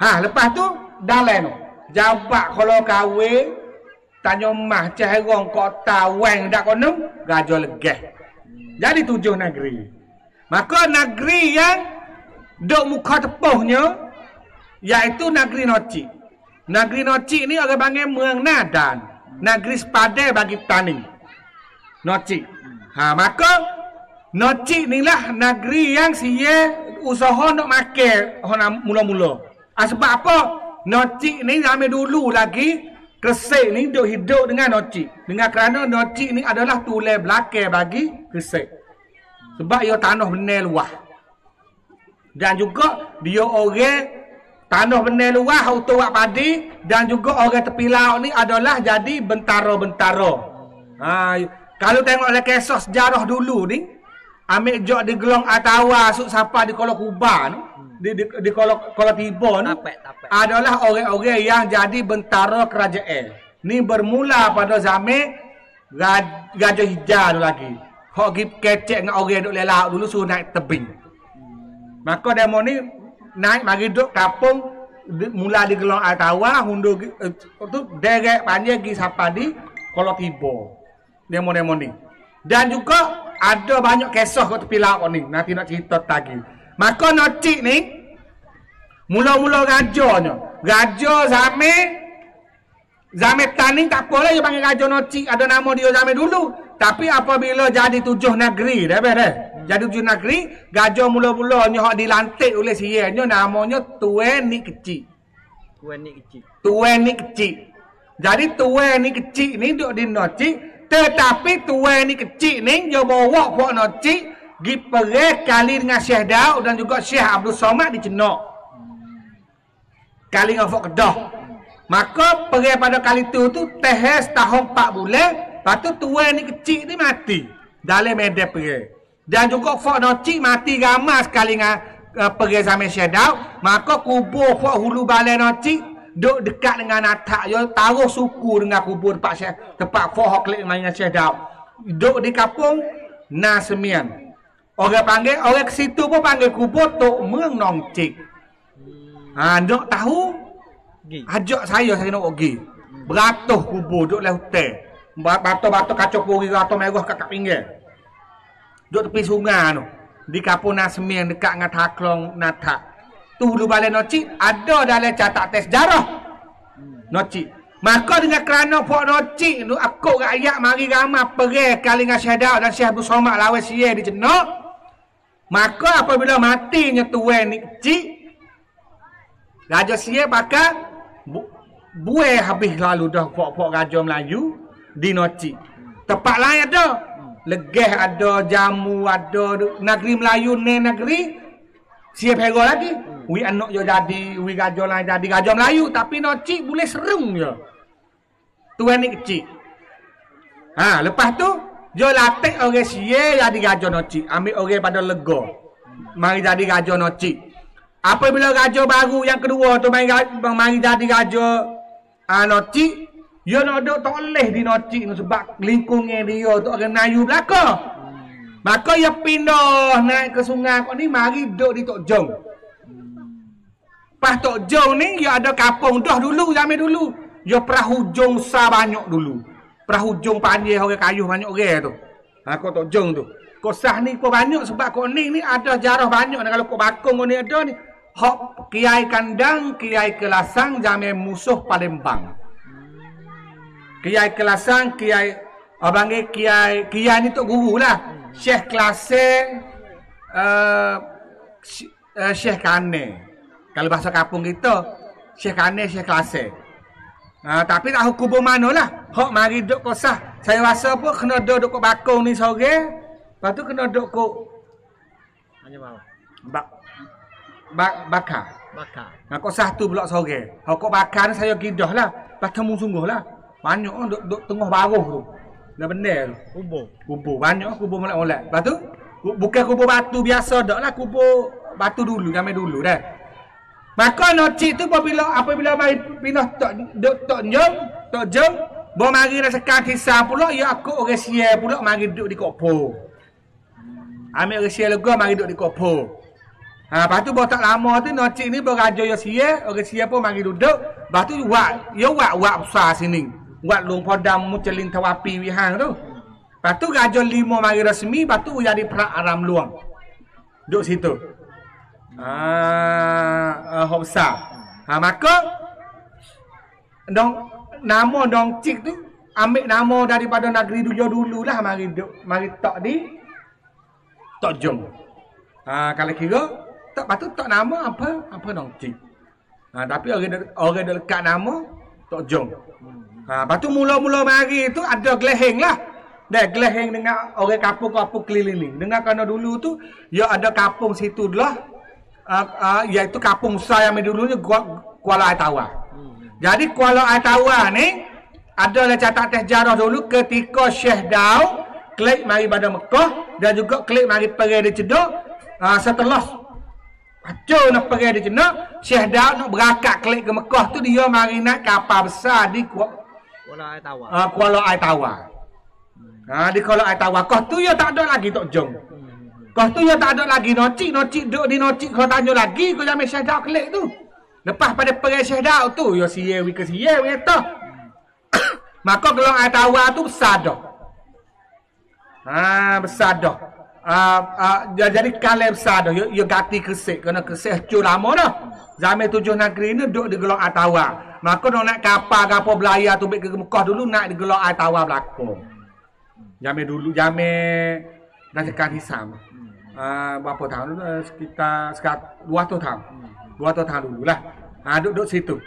Ha, lepas tu tu. Jabak kalau kahwin tanya mah caherong kota weng dak kono gajah legeh. Jadi tujuh negeri. Maka negeri yang duk muka tepuhnya iaitu negeri Noci. Negeri Noci ni orang panggil Muang Nadan. Negeri sepadan bagi tani. Noci. Ha, maka Noci ni lah negeri yang siya usaha nak makan mula-mula. Ah, sebab apa? Nocik ni zaman dulu lagi Kresik ni duk hidup dengan nocik. Dengan kerana nocik ni adalah tulai belakang bagi kresik. Sebab ia tanah benar luah. Dan juga dia orang tanah benar luah untuk buat padi. Dan juga orang tepi laut ni adalah jadi bentara-bentara. Ha, kalau tengok oleh kisah sejarah dulu ni. Ambil jok di gelong atawa suk siapa di kolok kubah ni di di, di kalau kalau tiba ni tapek, tapek. adalah orang-orang yang jadi bentara kerajaan. Ni bermula pada zaman gajah hijau lagi. Hok gi kecek dengan orang duk lelak dulu suruh naik tebing. Maka demo ni naik mari duk kampung di, mula di gelong atawa hundu uh, tu derek panjang gi siapa di kalau tiba. Demo-demo ni. Dan juga ada banyak kisah kat tepi laut ni. Nanti nak cerita lagi. Maka nocik ni mula-mula rajanya. Raja zaman zaman tani tak lah dia panggil raja nocik. Ada nama dia zaman dulu. Tapi apabila jadi tujuh negeri dah dah. Jadi tujuh negeri, gajah mula-mula hak dilantik oleh sianya namanya Tuan ni kecil. Tuan ni kecil. Tuan ni kecil. Jadi tuan ni kecil ni duduk di nocik. Tetapi tuan ni kecil ni dia bawa buat nocik pergi perih kali dengan Syekh Daud dan juga Syekh Abdul Somad di Cenok. Kali dengan Fok Kedah. Maka perih pada kali tu tu teh tahun 4 bulan, lepas tu tuan ni kecil ni mati dalam medan perih. Dan juga Fok Nocik mati ramai sekali dengan uh, perih zaman Syekh Daud, maka kubur Fok Hulu Balai Nocik duk dekat dengan atak yo taruh suku dengan kubur tempat Syekh tempat Fok Klik dengan Syekh Daud. Duk di kampung Nasemian. Orang panggil, orang ke situ pun panggil kubur Tok Meng Nong Cik. Ha, nak tahu? Ajak saya, saya nak pergi. Beratus kubur, duduk dalam hotel. Batu-batu kacau puri, batu merah kat pinggir. Duduk tepi sungai tu. Di kapur Nasmian dekat dengan Taklong Natak. Tu dulu balik Nocik, ada dalam catat tes sejarah. Nocik. Maka dengan kerana Pok Nocik tu, aku rakyat mari ramai pergi kali dengan Syahdak dan Syah Abu Somad lawan siya di jenok. Maka apabila matinya tuan ni kecil Raja Sia pakai bu, Buai habis lalu dah Pok-pok Raja Melayu Di Noci Tempat lain ada Legeh ada Jamu ada Negeri Melayu ni negeri Sia pego lagi Wi anak je jadi Wi Raja lain jadi Raja Melayu Tapi Noci boleh serung je Tuan ni kecil Ha, lepas tu Jo latih orang sia jadi raja noci. Ambil orang pada lega. Mari jadi raja noci. Apabila raja baru yang kedua tu mari, mari jadi raja uh, noci. Dia nak duduk tak boleh di noci ni sebab lingkungnya dia tu orang Melayu belakang. Maka dia pindah naik ke sungai kau ni mari duduk di Tok Jong. Pas Tok Jong ni dia ada kampung dah dulu zaman dulu. Dia perahu jong sa banyak dulu perahu jong panjang orang kayu banyak orang tu. Ha kau tok jong tu. Kau sah ni kau banyak sebab kau ni ni ada jarah banyak kalau kau bakung kau ni ada ni hok kiai kandang, kiai kelasang zaman musuh Palembang. Kiai kelasang, kiai abang ni kiai kiai ni tok guru lah. Syekh kelasang uh, uh, Syekh Kane. Kalau bahasa kampung kita, Syekh Kane, Syekh kelasang. Ha, tapi tak hukum mana lah. Hak mari duduk kosah. Saya rasa pun kena duduk kat bakung ni sore. Lepas tu kena duduk kat... Mana mau? Bak... Bak... Bakar. Bakar. Ha, kosah tu pula sore. Hak bakar ni saya gidah lah. Lepas temu sungguh lah. Banyak orang duduk, tengah baruh tu. Dah benar tu. Kubur. Kubur. Banyak kubur molek-molek. Lepas tu... Bukan kubur batu biasa dak lah. Kubur batu dulu. Kami dulu dah. Maka nocik tu apabila apabila mari pindah tok duk tok jom, tok jom, bo mari sekat kisah pula ya aku orang sia pula mari duduk di kopo. Ambil orang sia lega mari duduk di kopo. Ha, lepas tu bawa tak lama tu nocik ni beraja ya sia, orang sia pun mari duduk. Lepas tu buat, ya buat buat besar sini. Buat lung podam mucelin tawapi wihang tu. Lepas tu raja lima mari resmi, lepas tu jadi perak aram luang. Duduk situ. Ah, uh, Hobsa. Ha maka dong nama dong cik tu ambil nama daripada negeri dulu dululah mari duk mari tok di tok jom. Ha kalau kira tak patut tak nama apa apa dong cik. Ha, tapi orang orang dekat nama Tok Jong. Ha, lepas tu mula-mula mari tu ada geleheng lah. Dah geleheng dengan orang kampung-kampung keliling. Dengan kerana dulu tu, ya ada kampung situ lah. Uh, uh, iaitu kampung besar yang dulunya Kuala Aitawa. Jadi Kuala Aitawa ni, ada lah catat teh jarah dulu ketika Syekh Daud klik mari pada Mekah dan juga klik mari pergi di Cedok uh, setelah Acur nak pergi di Cedok Syekh Daud nak berakat klik ke Mekah tu dia mari nak kapal besar di Kuala Aitawa. Uh, Kuala Aitawa. Ha, di Kuala Aitawa. Kau tu ya tak ada lagi Tok Jong. Kau tu ya tak ada lagi nocik, nocik duduk di nocik kau tanya lagi kau jamin Syekh Daud klik tu. Lepas pada pergi Syekh Daud tu, ya siye wi ke siye wi Maka gelang Aitawa tu besar dah. Ha, besar dah. Uh, uh, jadi kale besar dah. Ya, ya gati kesik. Kena kesik hancur lama dah. Zaman tujuh negeri ni duduk di gelang Aitawa. Maka nak nak kapal kapal belayar tu ke Mekah dulu nak di gelang Aitawa belakang. Zaman dulu, zaman dah sekat hisam. Uh, berapa tahun dulu? Uh, sekitar, sekitar dua tahun. Dua tahun dulu lah. Ha, duduk, duduk situ.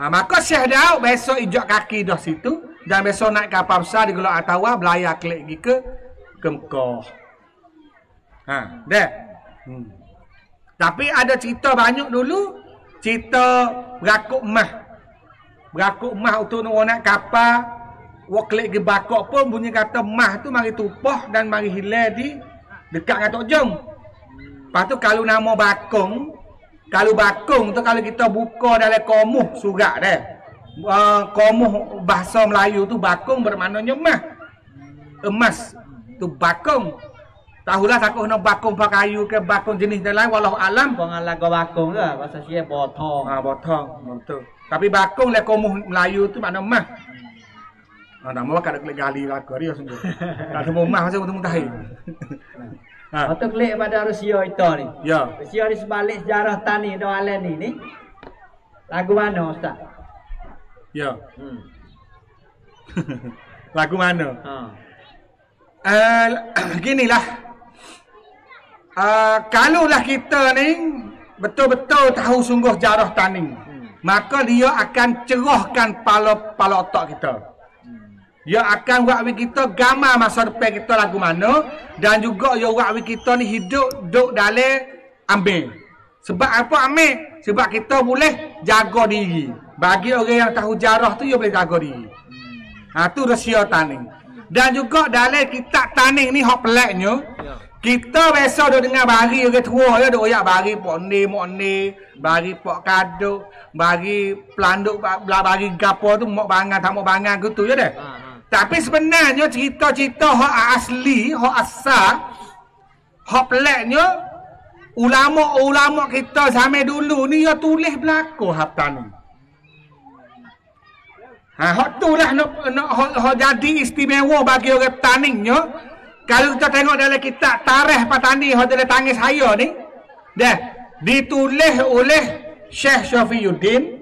Ha, maka Syekh Daud besok ijak kaki dah situ. Dan besok naik kapal besar di Gelok Atawa belayar klik pergi ke ke Mekah. Ha, dah. Hmm. Tapi ada cerita banyak dulu. Cerita berakuk mah. Berakuk mah untuk nak naik kapal. Wak klik ke bakok pun bunyi kata mah tu mari tupah dan mari hilang di dekat dengan Tok Jom. Lepas tu kalau nama bakong, kalau bakong tu kalau kita buka dalam komuh surat dia uh, komuh bahasa Melayu tu bakung bermaknanya emas. Emas tu bakung. Tahulah takut nak bakung pakai kayu ke bakung jenis lain walau alam pengalah go bakung ke bahasa sia botong. Ha botong betul. Tapi bakung le komuh Melayu tu makna emas. Ah nama kada kelek gali lah kau dia sungguh. Tak ada emas masa untuk mutahi. Ha. Atau kelek pada Rusia itu ni. Ya. Rusia di sebalik sejarah tani do alen ni ni. Lagu mana Ustaz? Ya. Hmm. Lagu mana? Ha. Uh, ginilah. Uh, kalaulah kita ni betul-betul tahu sungguh jarah taning, hmm. Maka dia akan cerahkan pala pala otak kita. Dia akan buat kita gambar masa depan kita lagu mana dan juga dia buat kita ni hidup duk dalam ambil. Sebab apa ambil? Sebab kita boleh jaga diri. Bagi orang yang tahu jarah tu, dia boleh jaga diri. Ha, tu rahsia taning. Dan juga dalam kitab taning ni, hak peliknya, ya. Kita biasa duduk dengar bagi orang tua, ya, duduk oyak bagi pok ni, mok ni, bagi pok kaduk, bagi pelanduk, bagi gapo tu, mok bangan, tak mok bangan gitu, ya deh. Ha, ha. Tapi sebenarnya cerita-cerita hak asli, hak asal, hak peliknya, ulama-ulama kita zaman dulu ni, ya tulis belakang hak taning. Ha, hak tu lah nak, nak hak, hak jadi istimewa bagi orang petaninya. Kalau kita tengok dalam kitab tarikh petani hak dalam tangis saya ni. Dah ditulis oleh Syekh Syafiuddin.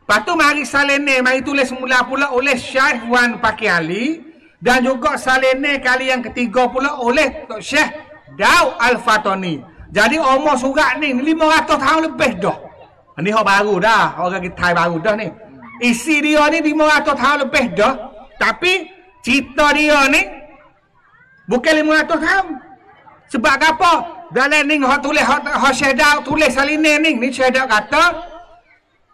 Lepas tu mari salene, mari tulis semula pula oleh Syekh Wan Pakiali. Dan juga salene kali yang ketiga pula oleh Syekh Daw Al-Fatoni. Jadi umur surat ni 500 tahun lebih dah. Ini hak baru dah. Orang kita baru dah ni. Isi dia ni 500 tahun lebih dah. Tapi cerita dia ni bukan 500 tahun. Sebab apa? Dalam ni hak tulis hak syedak tulis saline ni. Ni syedak kata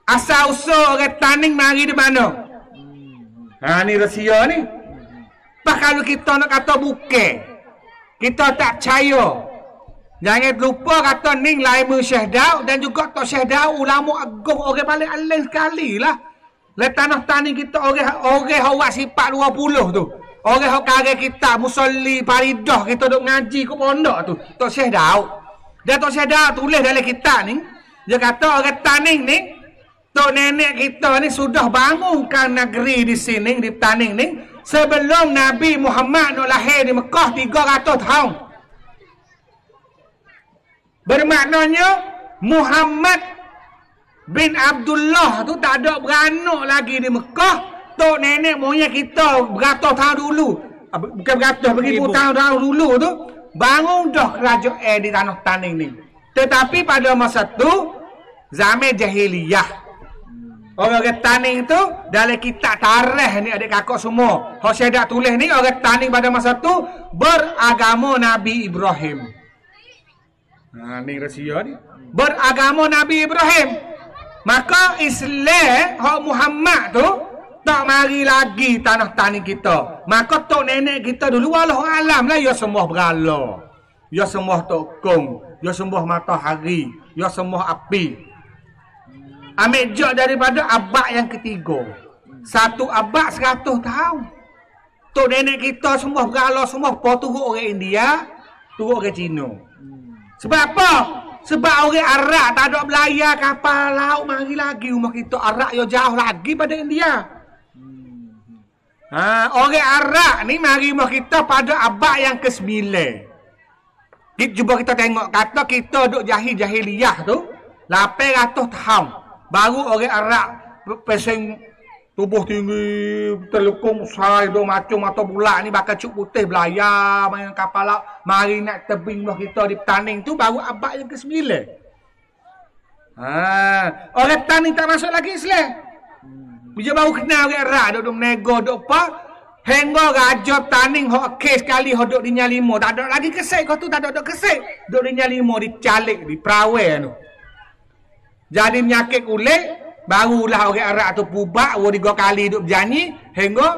asal usul orang taning mari di mana? Ha ni rahsia ni. Pak kalau kita nak kata bukan. Kita tak percaya. Jangan lupa kata Ning Laimu Syekh Daud dan juga Tok Syekh Daud ulama agung orang paling alim sekali lah. Le tanah tani kita orang orang awak sifat 20 tu. Orang hok kare kita musolli paridah kita duk ngaji ke pondok tu. Tok Syekh Daud. Dia Tok Syekh Daud tulis dalam kitab ni. Dia kata orang tani ni Tok nenek kita ni sudah bangunkan negeri di sini di Taning ni sebelum Nabi Muhammad nak lahir di Mekah 300 tahun. Bermaknanya Muhammad bin Abdullah tu tak ada beranak lagi di Mekah. Tok nenek moyang kita beratus tahun dulu. Ah, bukan beratus, beribu tahun dulu tu. Bangun dah kerajaan di tanah taning ni. Tetapi pada masa tu, zaman jahiliyah. Orang-orang taning tu dalam kitab tarikh ni adik kakak semua. Hak saya dak tulis ni orang taning pada masa tu beragama Nabi Ibrahim. Ha ni rahsia ni. Beragama Nabi Ibrahim. Maka Islam hak Muhammad tu tak mari lagi tanah tani kita. Maka tok nenek kita dulu Allah alam lah ya semua berala. Ya semua tokong, ya semua matahari, ya semua api. Ambil jok daripada abad yang ketiga. Satu abad seratus tahun. Tok nenek kita semua berala semua po turut orang India, turut orang Cina. Sebab apa? Sebab orang Arab tak ada belayar kapal laut mari lagi rumah kita Arab yo jauh lagi pada India. Ha, orang Arab ni mari rumah kita pada abad yang ke-9. Kita cuba kita tengok kata kita duk jahil jahiliyah tu 800 tahun. Baru orang Arab pesing tubuh tinggi, terlukung sai do macam mata bulat ni bakal cuk putih belayar main kapal laut. Mari nak tebing bah kita di taning tu baru abad yang ke-9. Ha, orang taning tak masuk lagi Islam. Bila baru kenal orang Arab duk duk nego duk apa? Hingga raja taning hok kes sekali hok duk di nyalimo. Tak ada lagi kesek kau tu tak ada duk kesek. Duk di nyalimo dicalik di perawe tu. Jadi menyakit kulit, barulah orang Arab tu pubak, dua tiga kali duduk berjanji, hingga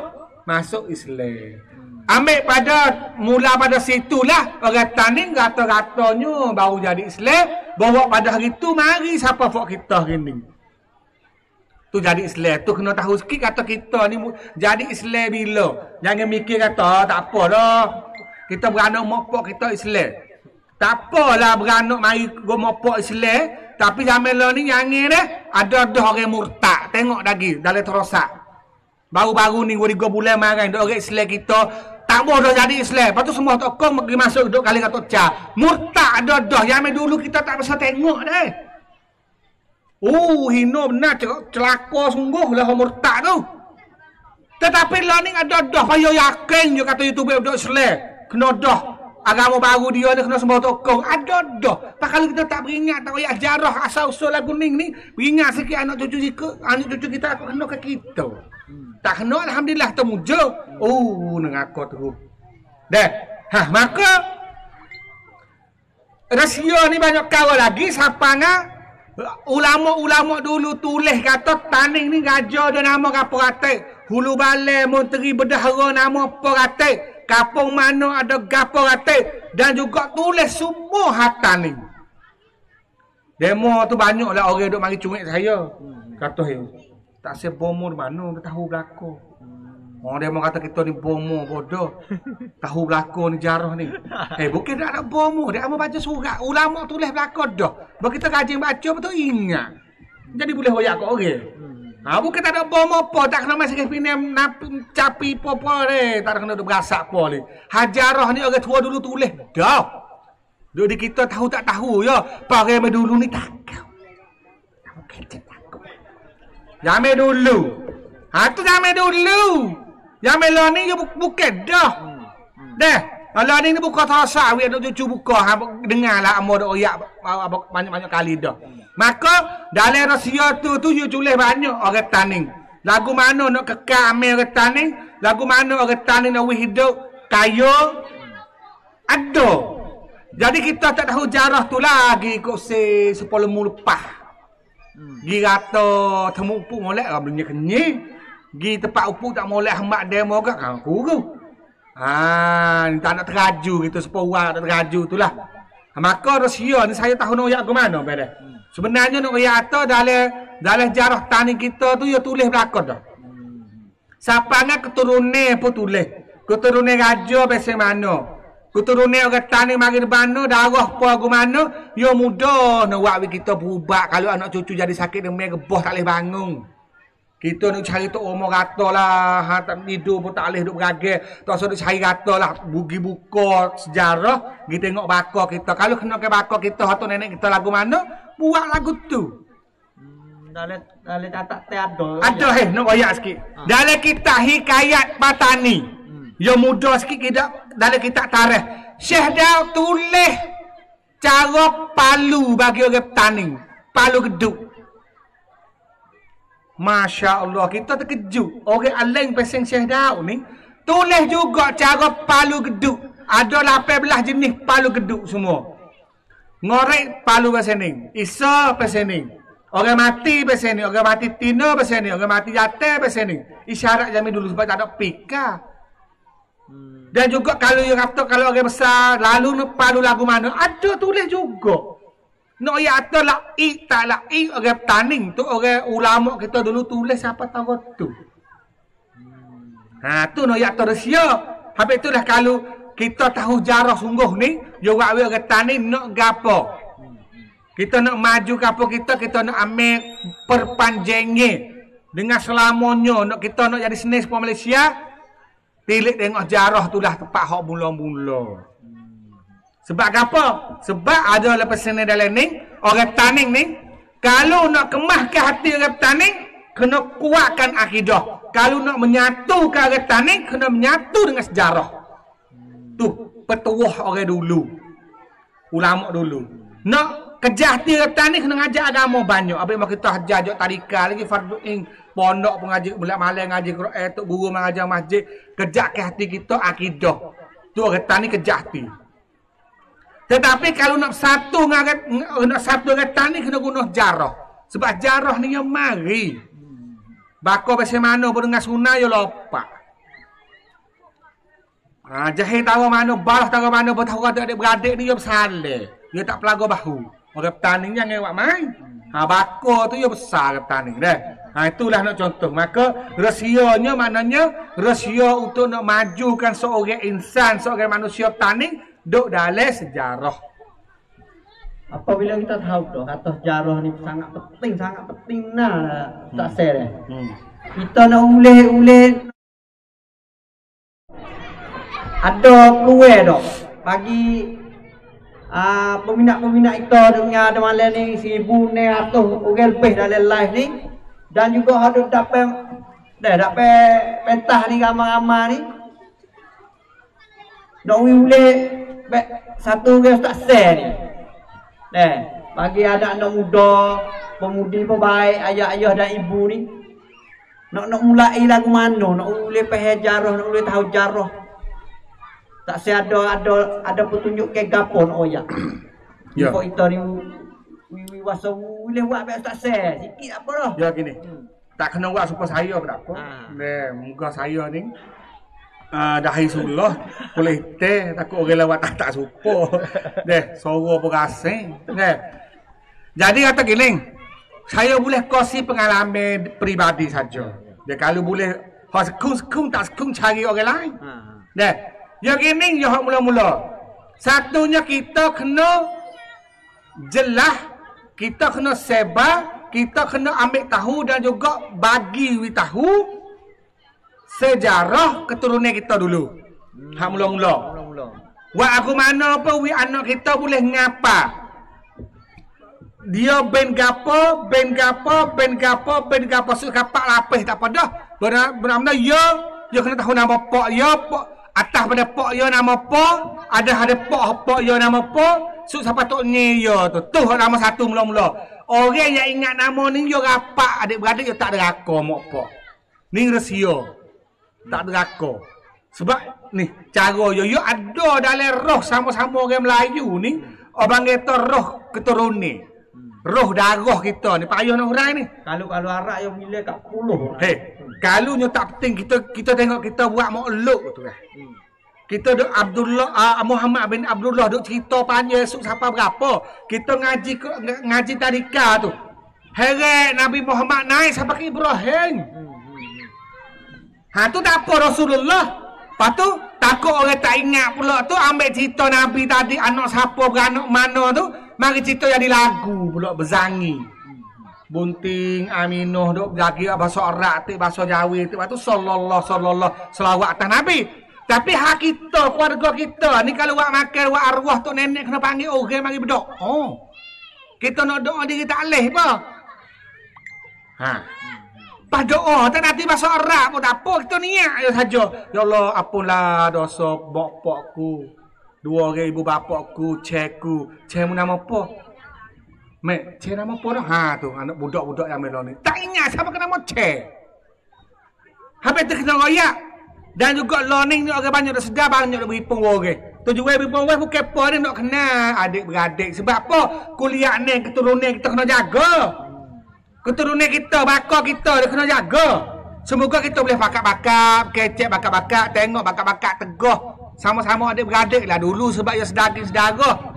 masuk Islam. Ambil pada, mula pada situlah, orang tanding rata-ratanya baru jadi Islam, bawa pada hari tu, mari siapa fok kita hari ni. Tu jadi Islam. Tu kena tahu sikit kata kita ni jadi Islam bila. Jangan mikir kata, tak apa dah. Kita beranak mokpok kita Islam. Tak apalah beranak mari go mokpok Islam. Tapi zaman lo ni yang ni ada dah orang murtad. Tengok lagi dalam terosak. Baru-baru ni dua bulan makan dok orang Islam kita tak mau dah jadi Islam. Lepas tu semua tokong pergi masuk duk kali kata cah. Murtad ada dah. Yang dulu kita tak bisa tengok dah. Oh, hino benar celaka sungguh lah murtad tu. Tetapi lah ni ada dah payah yakin je kata YouTube duk Islam. Kena dah agama baru dia ni kena semua tokong. Ada dah. Tak kalau kita tak beringat, tak payah jarah asal usul lagu ni ni. Beringat sikit anak cucu kita, anak cucu kita kena ke kita. Tak kena Alhamdulillah temuja. Oh, nengakau tu. Dah. Ha, maka rahsia ni banyak kau lagi siapa ngah ulama-ulama dulu tulis kata taning ni gajah dia nama apa kata hulu balai menteri berdahara nama apa kata kapung mana ada gapo kata dan juga tulis semua hatan ni. Demo tu banyak lah orang duk mari cungit saya. Kata he. Tak se bomo mana ke tahu Oh demo kata kita ni bomo bodoh. Tahu belako ni jarah ni. Eh bukan tak ada bomo, dia mau baca surat. Ulama tulis belako dah. Bagi kita kaji baca betul ingat. Jadi boleh hoyak kau orang. Okay? Ha, bukan tak ada bom apa, tak kena masih pinem napi capi popo le, tak kena berasak apa le. Hajarah ni orang tua dulu tulis dah. Dulu kita tahu tak tahu ya, pakai dulu ni tak kau. Kamu kecil takut. Jamai dulu. Ha tu jamai dulu. Jamai lo ni bukan dah. Dah. Kalau ni ni buka terasa, we ada cucu buka, ha, dengarlah amo dak oyak banyak-banyak kali dah. Maka dalam rahsia tu tu you tulis banyak orang taning. Lagu mana nak kekal amil orang taning, lagu mana orang taning nak hidup kaya ada. Jadi kita tak tahu jarah tu lagi kok se sepuluh mulu lepas. Gi kata temu upuk molek belinya kenyi. Gi tempat upuk tak molek hambak demo gak kan kuru. Ha, tak nak teraju kita sepuluh tak teraju tu lah. Maka rahsia ni saya tahu nak ke mana pada. Sebenarnya nak ayat tu dalam dalam jarah tani kita tu ya tulis belakang dah. Siapa nak keturunan pun tulis. Keturunan raja biasa mana. Keturunan orang tani mari mana darah apa aku mana. Ya mudah nak buat kita berubah. Kalau anak cucu jadi sakit demam gebah tak boleh bangun. Kita nak cari tu umur rata lah. Ha, tak tidur pun tak boleh duduk beragam. Tak usah duduk cari rata lah. Bugi buka sejarah. Kita tengok bakar kita. Kalau kena ke bakar kita, atau nenek kita lagu mana, buat lagu tu. Dalam dalam tak ada. Ada eh, nak bayar sikit. Ha. Dalam kita hikayat Patani. Hmm. Yang muda sikit kita, dalam kita tarikh. Syekh Daud tulis cara palu bagi orang petani. palu geduk. Masya Allah, kita terkejut. Orang aling peseng Syekh Daud ni, tulis juga cara palu geduk. Ada 18 jenis palu geduk semua. Ngorek palu pesening. Isa pesening. Orang mati pesening. Orang mati tina pesening. Orang mati jatuh pesening. Isyarat jamin dulu sebab tak ada pika. Dan juga kalau yang kata kalau orang besar lalu palu lagu mana. Ada tulis juga. Nak ya atau lah i tak lah i orang taning tu orang ulama kita dulu tulis siapa tahu tu. Ha tu nak ya atau resia. Habis tu lah kalau kita tahu jarah sungguh ni, yo wak we tani nak gapo. Kita nak maju gapo kita, kita nak ambil perpanjangnya. Dengan selamanya nak kita nak jadi senis po Malaysia, pilih tengok jarah tu lah tepat hak mula-mula. Sebab apa? Sebab ada lepas sini dalam ni, orang tani ni, kalau nak kemahkan hati orang tani, kena kuatkan akidah. Kalau nak menyatukan orang tani, kena menyatu dengan sejarah. Tu petuah orang dulu. Ulama dulu. Nak kejah hati retan ni kena ngajar agama banyak. Apa yang kita ajar jok tadika lagi fardu ing pondok pengaji bulan malam ngaji Quran tu guru mengajar masjid. Kejak ke hati kita akidah. Tu retan ni kejah hati tetapi kalau nak satu ngaret nak satu retan ni kena guna jarah sebab jarah ni yang mari Bako bagaimana mana pun dengan sunai ya lopak. Ha, jahil tahu mana, balas tahu mana, tahu kata adik-beradik ni, dia besar Dia tak pelaga bahu. Orang petani yang ngewak main. Ha, bako tu dia besar petani. Dah. Ha, itulah nak contoh. Maka, rasionya maknanya, rasio untuk nak majukan seorang insan, seorang manusia petani, duk dalam sejarah. Apabila kita tahu tu, kata sejarah ni sangat penting, sangat penting nah, tak hmm. share. Hmm. Kita nak ulih-ulih ada peluang dok bagi uh, peminat-peminat itu dengan ada malam ni seribu ni atau orang lebih dalam live ni dan juga ada dapat dah dapat pentah ni ramai-ramai ni nak boleh satu orang tak share ni dah bagi anak-anak muda pemudi pembaik ayah-ayah dan ibu ni nak nak mulai lagu mana nak boleh faham jarah nak boleh tahu jarah tak saya ada ada ada petunjuk ke gapon oh ya. Ya. Kau itu ni wi wasa boleh buat biasa tak saya. Sikit apa dah. Ya gini. Hmm. Tak kena buat supaya saya berapa. Ha. Ne, muka saya ni Uh, dah hari sulah boleh teh takut orang lewat tak tak supo deh suara berasing deh. Jadi kata gini saya boleh kosi pengalaman pribadi saja. Deh kalau boleh has kung kung tak kung cari orang lain. Ha. deh yang ini yang mula-mula. Satunya kita kena jelah, kita kena sebar, kita kena ambil tahu dan juga bagi tahu sejarah keturunan kita dulu. Hmm. Hak mula-mula. Wa aku mana apa wi anak kita boleh ngapa? Dia ben gapo, ben gapo, ben gapo, ben gapo su kapak lapis tak pada. Benar-benar ya, dia kena tahu nama pak ya, pak atas pada pok yo nama pok ada ada pok pok yo nama pok su siapa tok ni yo tu tu nama satu mula-mula orang yang ingat nama ni yo rapak adik-beradik yo tak deraka mok pok ni resio tak deraka sebab ni cara yo yo ada dalam roh sama-sama orang Melayu ni orang kata roh keturunan roh darah kita ni. Payah nak orang ni. Kalau kalau arak yang nilai kat puluh. Hey kalau nyo tak penting kita kita tengok kita buat makhluk tu kan kita duk Abdullah uh, Muhammad bin Abdullah duk cerita panjang esok siapa berapa. Kita ngaji ngaji tadika tu. Heret Nabi Muhammad naik sampai ke Ibrahim. Ha tu tak apa Rasulullah. Lepas tu takut orang tak ingat pula tu ambil cerita Nabi tadi anak siapa beranak mana tu. Mari cerita jadi lagu pula berzangi. Bunting Aminuh duk lagi bahasa Arab tu bahasa Jawa tu. Lepas tu sallallahu sallallahu selawat atas Nabi. Tapi hak kita, keluarga kita, ni kalau buat makan, buat arwah tu nenek kena panggil orang okay, mari berdoa. Oh. Kita nak doa diri tak boleh apa? Ha. Pas doa, tak nanti bahasa Arab pun apa. Kita niat je saja. Ya Allah, apalah dosa bapakku. Dua orang ibu bapakku, cekku. Cek nama apa? Mek, Che nama apa dah? Ha tu, anak budak-budak yang melon ni. Tak ingat siapa kena nama Che. Habis tu kena royak. Dan juga learning ni orang banyak dah sedar banyak dah beripung orang. Tu juga beripung orang bukan apa ni nak kena adik beradik. Sebab apa? Kuliah ni keturunan kita kena jaga. Keturunan kita, bakar kita dia kena jaga. Semoga kita boleh bakat-bakat, kecek bakat-bakat, tengok bakat-bakat teguh. Sama-sama adik beradik lah dulu sebab ya sedaging-sedara.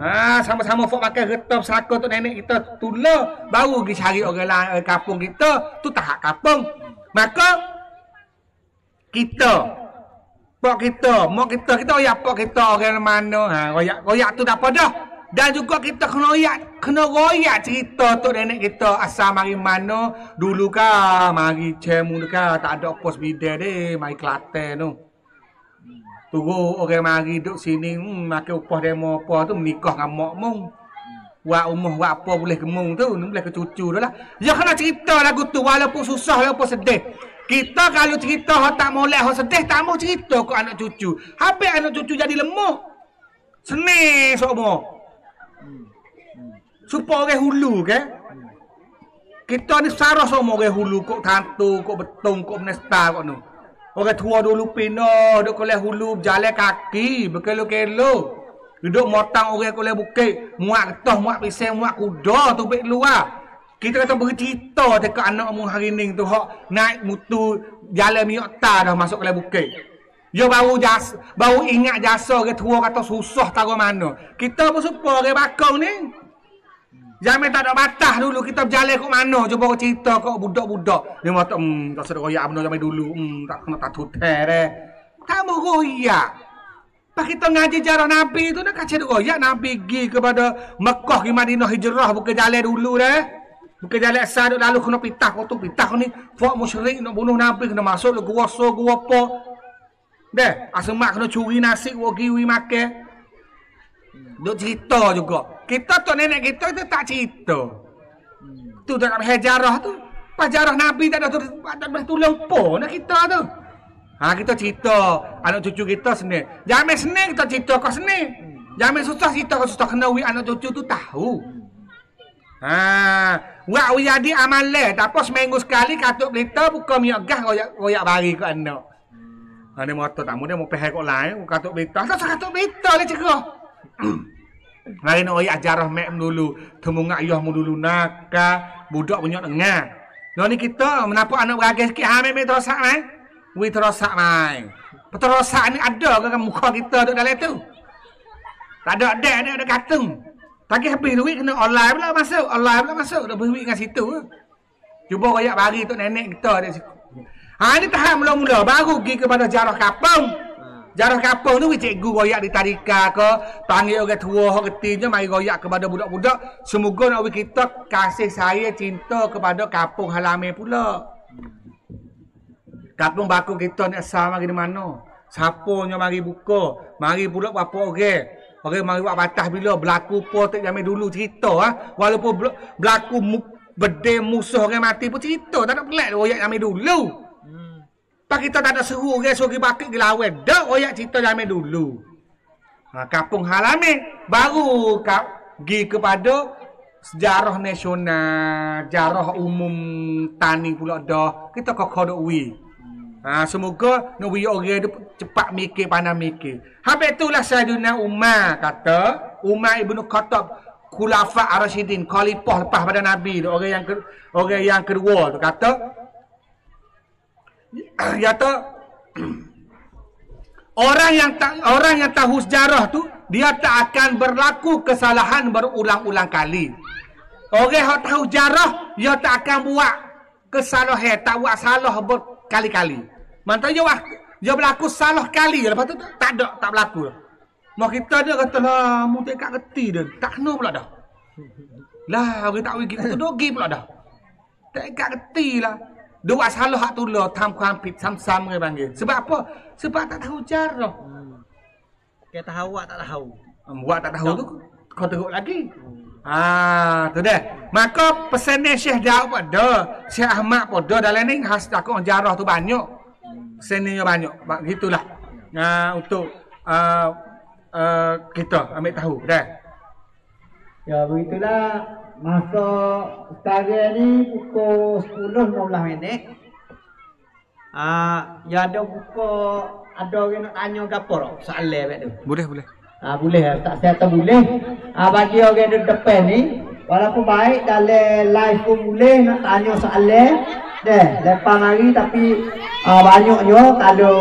Ha, sama-sama fok pakai getop saka tu nenek kita tula baru pergi cari orang lain kampung kita tu tahap kampung maka kita pak kita mak kita kita royak pak kita orang mana ha royak royak tu dah apa dah dan juga kita kena royak kena royak cerita tu nenek kita asal mari mana dulu ka mari cemu ka tak ada pos bidan deh mari Kelantan tu Tunggu orang mari duduk sini hmm, makan upah demo apa tu menikah dengan mak mung. Buat umur buat apa boleh gemung tu, ni boleh ke cucu dah lah. Ya kena cerita lagu tu walaupun susah walaupun sedih. Kita kalau cerita hak tak molek hak sedih tak mau cerita ke anak cucu. Habis anak cucu jadi lemah. Seni semua. Supaya orang hulu ke? Kita ni sarah semua orang hulu kok tantu, kok betung, kok menesta kok nu. Orang tua dulu pindah, duduk koleh hulu, berjalan kaki, berkelo-kelo. Duduk motang orang koleh bukit, muak getah, muak pisang, muak kuda tu baik luar. Kita kata bercerita dekat anak mu hari ni tu hak naik mutu jalan miok ta dah masuk koleh bukit. Yo baru jas, baru ingat jasa orang tua kata susah tahu mana. Kita pun supa orang bakong ni. Zaman tak ada batas dulu kita berjalan ke mana cuba cerita kau budak-budak. Dia mata hmm tak sedar royak benda zaman dulu. Hmm tak kena tak tuter eh. Tak mau royak. Pak kita ngaji jarah Nabi tu nak kacau royak Nabi pergi kepada Mekah ke Madinah hijrah bukan jalan dulu dah. Bukan jalan asal lalu kena pitah kau tu pitah ni. Fak musyrik nak bunuh Nabi kena masuk lu gua so gua apa. Deh, asal mak kena curi nasi gua kiwi makan. Duk cerita juga. Kita tu nenek kita itu tak. Hmm. Tu dalam sejarah tu. Pajarah Nabi tak ada tu tak ada tulang po nak kita tu. Ha kita cerita anak cucu kita seni. Jamin seni kita cerita kau seni. Jamin susah cerita kau susah kena wi anak cucu tu tahu. Ha, wa wi jadi amal le, tapi seminggu sekali katuk berita buka minyak gas royak bagi ke anak. Ha ni motor tamu dia mau pergi kau lain, katuk berita. Tak katuk berita le cakap. Lain ayat ajarah mek dulu. Temu ngak ayah mu dulu naka. Budak punya dengar. Lo ni kita menapa anak beragai sikit. Ha mek terosak mai. Wi terosak mai. Peterosak ni ada ke muka kita duduk dalam tu? Tak ada ada ada ada katung. Pagi habis duit kena online pula masuk. Online pula masuk. Dah berduit kat situ. Cuba royak bagi tu nenek kita di situ. Ha ni tahap mula-mula baru pergi kepada jarah kapung. Jarah kapal tu cikgu goyak di tarika ke panggil orang tua orang ketinya mari goyak kepada budak-budak semoga nak kita kasih saya cinta kepada kampung halaman pula. Kampung baku kita ni asal mari di mana? Siapanya mari buka? Mari pula berapa orang? Orang mari buat batas bila berlaku apa tak jamin dulu cerita ha? Walaupun berlaku berde musuh orang mati pun cerita tak ada pelik royak jamin dulu. Pak kita tak ada seru orang suruh bakit gelawan. Dak royak cerita zaman dulu. Ha, kampung halaman baru kap, pergi kepada sejarah nasional, sejarah umum tani pula dah. Kita kok kau wi. Ha, semoga nak wi orang cepat mikir pandai mikir. Habis itulah Sayyidina Umar kata, Umar ibnu Khattab Khulafa Ar-Rasyidin, khalifah lepas pada Nabi orang yang ke, orang yang kedua tu kata, tu orang yang tak orang yang tahu sejarah tu dia tak akan berlaku kesalahan berulang-ulang kali. Orang yang tahu sejarah dia tak akan buat kesalahan, tak buat salah berkali-kali. Mantanya wah, dia berlaku salah kali lepas tu tak ada tak berlaku. Mak kita dia kata lah, mu tak kerti dia. Tak kena pula dah. Lah, orang tak kita tu dogi pula dah. Tak kerti lah. Dua salah hak tu lo tam kuam pit sam sam ke panggil. Sebab apa? Sebab tak tahu cara. Hmm. Kita tahu awak tak tahu. Hmm, buat tak tahu tu kau teruk lagi. Hmm. Ah, tu dah. Maka pesan Syekh Daud pada Syekh Ahmad pada dalam ni khas takut jarah tu banyak. Pesan ni banyak. Begitulah. Nah, untuk uh, uh, kita ambil tahu dah. Ya begitulah masa sekarang ni pukul 10.15 minit. Ah, ya ada buka ada orang nak tanya apa tak? Soalan baik tu. Boleh, boleh. Ah boleh tak saya tahu boleh. Ah bagi orang di depan ni walaupun baik dalam live pun boleh nak tanya soalan. Deh, lepas mari tapi ah, banyaknya kalau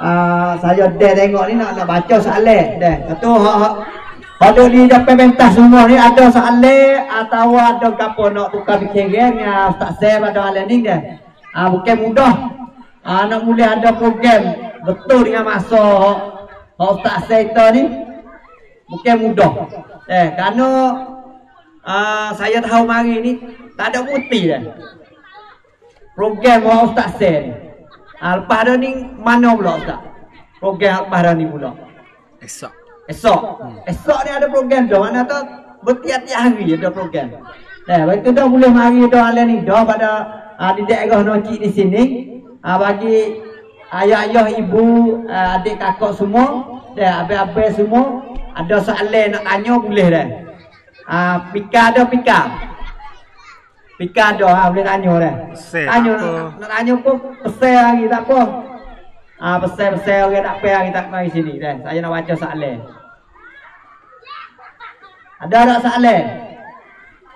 ah, saya dah tengok ni nak nak baca soalan. Deh, satu hak ada di depan pentas semua ni ada soalan atau ada gapo nak tukar fikiran ya Ustaz saya pada hal ni deh. Ah bukan mudah. Ah nak mula ada program betul dengan masa Hak Ustaz Saita ni bukan mudah. Eh, kerana uh, saya tahu mari ni tak ada bukti dah. Program Hak Ustaz ni. Uh, lepas dah ni mana pula Ustaz? Program dah ni pula. Esok. Esok. Esok ni ada program dah. Mana tu? Bertiap-tiap hari ada program. Eh, betul dah boleh mari dah alam ni. Dah pada uh, di daerah Nocik di sini. Uh, bagi ayah-ayah ibu uh, adik kakak semua. Dah abang-abang semua ada soalan nak tanya boleh dah. Ah pika ada pika? Pika ada ha, boleh tanya dah. Tanya nak, nak tanya pun pesan lagi tak apa. Ah pesan-pesan orang tak apa hari tak mari sini dah. Saya nak baca soalan ada tak soalan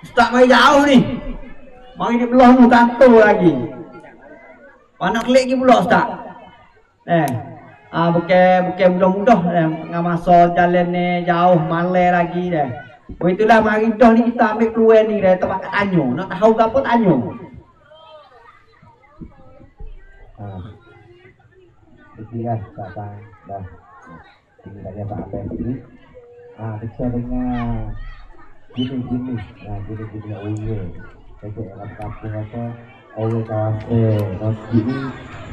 Ustaz mari jauh ni Mari di belah ni kantor lagi Mana klik lagi pula Ustaz Eh, ah bukan bukan mudah-mudah eh, dengan masa jalan ni jauh malai lagi dah. Begitulah mari dah ni kita ambil keluar ni dah tempat tanya. Nak tahu apa tanya. Ah. Itulah kata dah. Ini dah Pak Abang ni. Ah, kita dengar jenis-jenis, nah jenis-jenis uyur. Saya nak kampung apa? Orang kawasan, nanti ni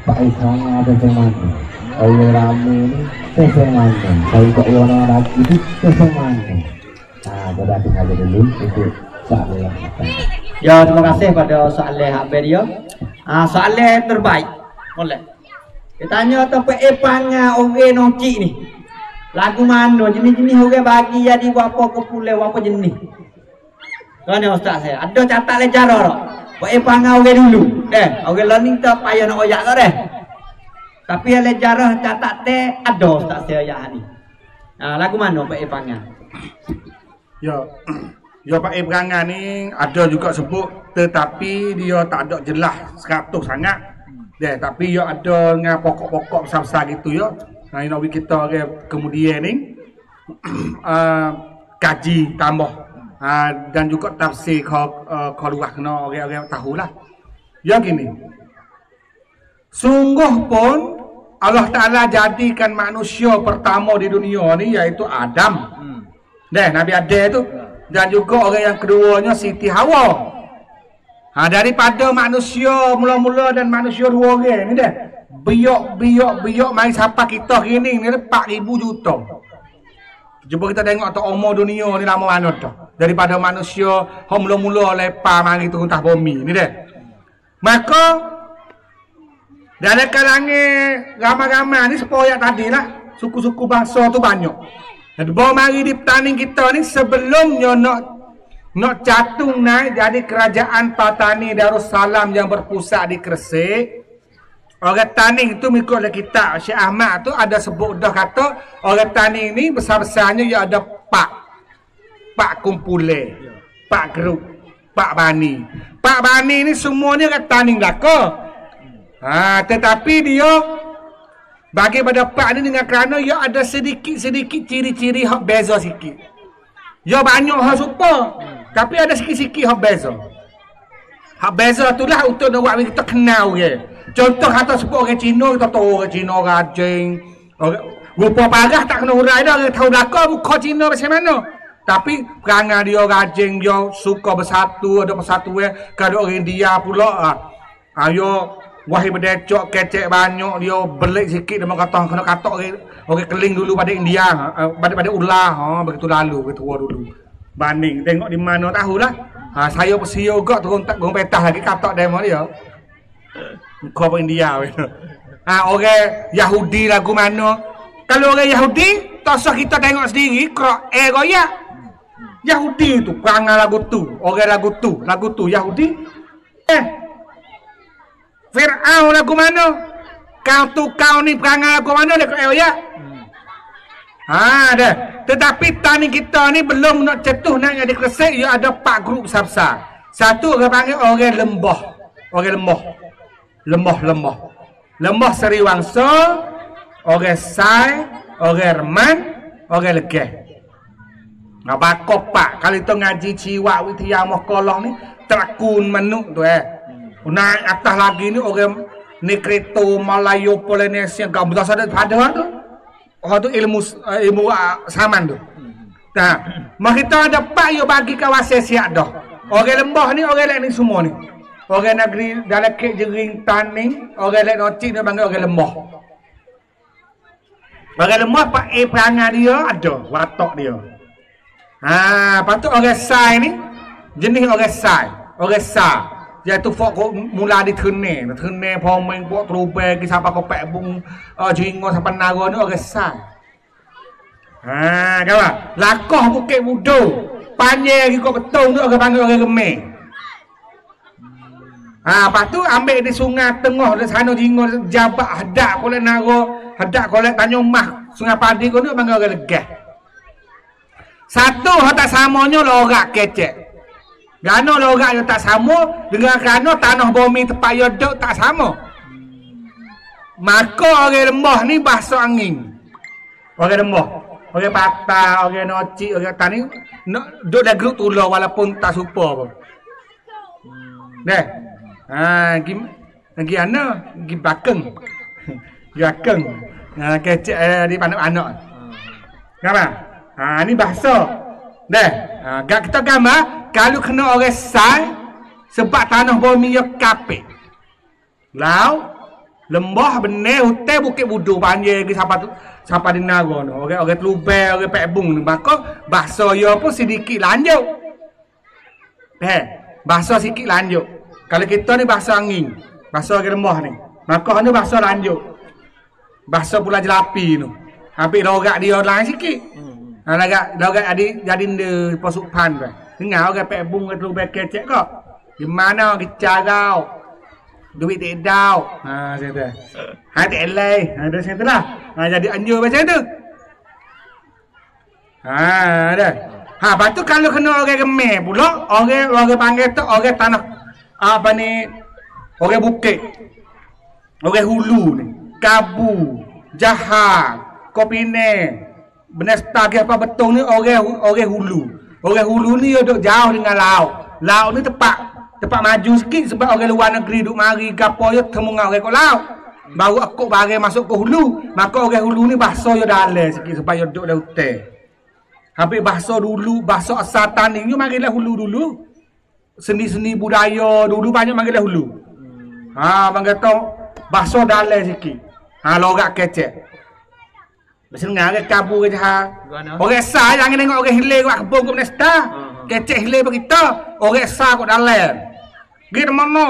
Pak Isang ada yang mana? Orang rame ni Saya mana? Saya tak orang lagi tu Saya mana? Nah, jadi aku saja dulu untuk soalan Ya, terima kasih pada soalan Habib dia. Ah, soalan terbaik. Boleh. Dia tanya tu apa epangnya orang nongcik ni. Lagu mana jenis-jenis orang bagi jadi apa ke pulau apa jenis. Kan ustaz saya. Ada catat lejarah tak? Buat epangnya orang dulu. Eh, orang lain tak payah nak oyak tak deh. Tapi yang catat teh ada ustaz saya ya ni. Ah, lagu mana buat epangnya? Ya. Ya Pak Ibrahim ni ada juga sebut tetapi dia tak ada jelas 100 sangat. Dia tapi dia ada dengan pokok-pokok besar-besar gitu ya. Nah ini kita ke kemudian ni uh, kaji tambah uh, dan juga tafsir kau uh, kau luah kena orang-orang tahulah. Ya gini. Sungguh pun Allah Ta'ala jadikan manusia pertama di dunia ni iaitu Adam. Hmm. Nabi Adam tu dan juga orang yang keduanya Siti Hawa. Ha, daripada manusia mula-mula dan manusia dua orang ni dah. Biok, biok, biok mai siapa kita kini ni 4000 juta. Cuba kita tengok tu umur dunia ni lama mana tu. Daripada manusia hom mula-mula lepas mari turun atas bumi ni dah. Maka dalam kalangan ramai-ramai ni sepoyak tadi lah. Suku-suku bangsa tu banyak. Dan bawa mari di petani kita ni sebelumnya nak nak catung naik jadi kerajaan Patani Darussalam yang berpusat di Kresik. Orang tani itu mengikut oleh kitab Syekh Ahmad tu ada sebut dah kata orang tani ni besar-besarnya ia ada pak. Pak kumpule. Pak grup. Pak bani. Pak bani ni semua ni orang tani belaka. Ha, tetapi dia bagi pada pak ni dengan kerana ia ada sedikit-sedikit ciri-ciri hak beza sikit. Ia banyak hak serupa. Tapi ada sikit-sikit hak beza. Hak beza tu lah untuk nak buat kita kenal ke. Contoh kata sebut orang Cina, kita tahu orang Cina rajin. Orang, rupa parah tak kena hurai dah. Orang tahu belakang muka Cina macam mana. Tapi perangai dia rajin, dia suka bersatu, ada bersatu eh. Kalau orang India pula, ah, ayo Wahai berdecok kecek banyak dia belik sikit dia kata kena katok orang okay, keling dulu pada India uh, pada pada ulah ha begitu lalu begitu dulu banding tengok di mana tahulah ha saya persia juga turun tak gong petah lagi katok demo dia kau apa India ha orang Yahudi lagu mana kalau orang Yahudi tak usah kita tengok sendiri kok eh goyak Yahudi tu perangai lagu tu. Orang lagu tu. Lagu tu Yahudi. Eh. Fir'aun lagu mana? Kau tu kau ni perangai lagu mana? Kata, ya. Ha dah. Tetapi tani kita ni belum nak cetuh nak jadi kesek. Ya ada empat grup besar-besar. Satu orang panggil orang lembah. Orang lembah. Lembah-lembah. Lembah seri wangsa. Orang sai. Orang reman. Orang legah. Ngapa kopak kali tu ngaji ciwak witia mokolah ni terakun menuk tu eh. Naik atas lagi ni orang ni kereta Malayo Polinesia betul sadar pada tu. Oh tu ilmu uh, ilmu saman tu. Nah, mak kita ada pak yo bagi kawasan siap dah. Orang lembah ni orang lain ni semua ni. Orang negeri dalam kek jering taning, orang lain nocik dia panggil orang lembah. Orang lembah pak e perangai dia ada, watak dia. Ha, patut orang sai ni jenis orang sai, orang sa. Dia tu fok ko mula di thene, thene pho meng buat trube ki sapa ko pek bung jingo sampai nago ni orang sai. Ha, kawan. Lakoh bukit budo. Panye lagi kau betul tu orang panggil orang gemeh. Ha, lepas tu ambil di sungai tengah di sana jingo jabak hadak kolek nago, hadak kolek tanyo mah. Sungai padi kau ni panggil orang legah. Satu hak tak samanya lorak kecek. Gano lorak yang tak sama dengan kerana tanah bumi tempat yang duduk tak sama. Maka orang lembah ni bahasa angin. Orang lembah. Orang patah, orang nocik, orang tani. Duduk dalam grup tulah walaupun tak supa pun. Deh. Ha, gim, lagi ana, gi bakeng. Bakeng. Ha, kecek eh, di panak-panak. Kenapa? Ha ni bahasa. Dah. Ha gak kita gambar kalau kena orang sai sebab tanah bumi ya kapek. Lau lembah benih hutan bukit budu panjang ke siapa tu siapa di nago no. Orang orang telubel, orang pek bung ni. Maka bahasa ya pun sedikit lanjut. Eh, bahasa sikit lanjut. Kalau kita ni bahasa angin, bahasa orang lembah ni. Maka ni bahasa lanjut. Bahasa pula jelapi tu. Habis logat dia lain sikit. Ha lagak lagak adi jadi de pasuk pan tu. Dengar orang pek bung ke tu bek cek kok. Di mana kita kau? Duit tak ada. Ha saya. Ha tak elai. Ha dah saya lah. Ha jadi anjur macam tu. Ha dah. Ha lepas tu kalau kena orang gemeh pula, orang orang panggil tu orang tanah apa ni? Orang bukit. Orang hulu ni. Kabu, Jahar, Kopine, Benar stagi apa betul ni orang orang hulu. Orang hulu ni duduk jauh dengan laut. Laut ni tepat tepat maju sikit sebab orang luar negeri duk mari gapo yo temu dengan orang kat laut. Baru aku bagi masuk ke hulu. Maka orang hulu ni bahasa yo dalam sikit sebab yo duduk dalam hutan. Habis bahasa dulu, bahasa asal tani ni marilah hulu dulu. Seni-seni budaya dulu banyak marilah hulu. Ha, bang kata bahasa dalam sikit. Ha, logat kecek. Dengar ke kabu ke jahat. Orang sah jangan tengok orang hilir kat kebun ke nesta. Kecek hilir bagi kita. Orang sah kat dalam. Pergi ke mana?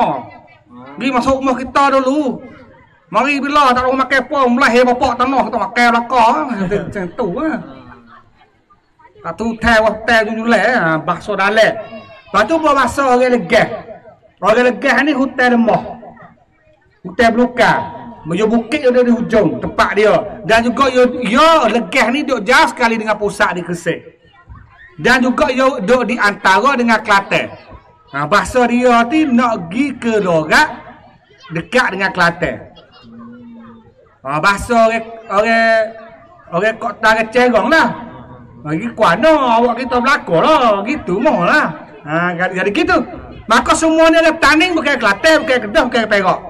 Pergi masuk rumah kita dulu. Mari bila tak mau makan apa, mulai bapak tanah kita makan belakang. Macam tu lah. Tak tu teh hotel tu julai, bakso dalam. Lepas tu buat bakso orang legah. Orang legah ni hutan lemah. Hutan belukar. Menuju bukit yang ada di hujung tempat dia. Dan juga yo yo legah ni duk jauh sekali dengan pusat di Kesik. Dan juga yo duk di antara dengan Kelantan. Ha, bahasa dia ni nak pergi ke Lorak dekat dengan Kelantan. Ha, bahasa orang orang orang kota kecerong lah. Lagi kuana awak kita berlaku lah. Gitu mah lah. Ha, jadi gitu. Maka semuanya ada taning bukan Kelantan, bukan Kedah, bukan Perak.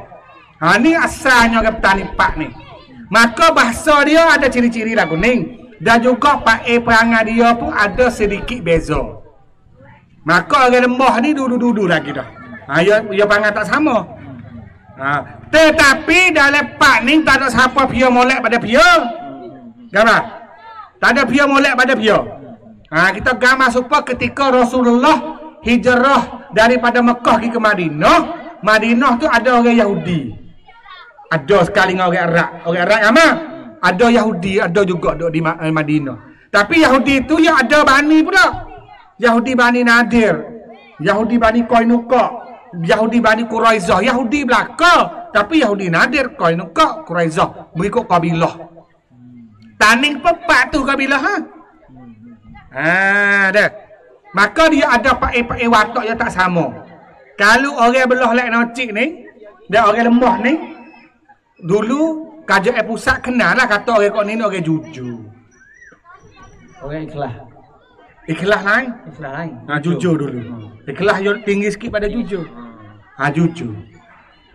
Ha ni asalnya orang petani pak ni. Maka bahasa dia ada ciri-ciri lah kuning. Dan juga pak e perangai dia pun ada sedikit beza. Maka orang lembah ni dulu-dulu lagi dah. Ha ya ya perangai tak sama. Ha tetapi dalam pak ni tak ada siapa pia molek pada pia. Gambar. Tak ada pia molek pada pia. Ha kita gambar supaya ketika Rasulullah hijrah daripada Mekah ke Madinah, Madinah tu ada orang Yahudi. Ada sekali dengan orang Arab. Orang Arab sama. Ada Yahudi, ada juga duduk di eh, Madinah. Tapi Yahudi itu yang ada bani pula. Yahudi Bani Nadir, Yahudi Bani Koinuka, Yahudi Bani Quraizah, Yahudi belaka. Tapi Yahudi Nadir, Koinuka, Quraizah. Berikut kabilah. Taning pepak tu kabilah ha. Ha, dah. Maka dia ada pakai-pakai watak yang tak sama. Kalau orang belah lek nocik ni, dia orang lemah ni, dulu kajian pusat kenal lah kata orang kau ni orang jujur. Orang ikhlas. Ikhlas lain. Ikhlas lain. Ha, jujur dulu. Ikhlas yang tinggi sikit pada jujur. Ha, jujur.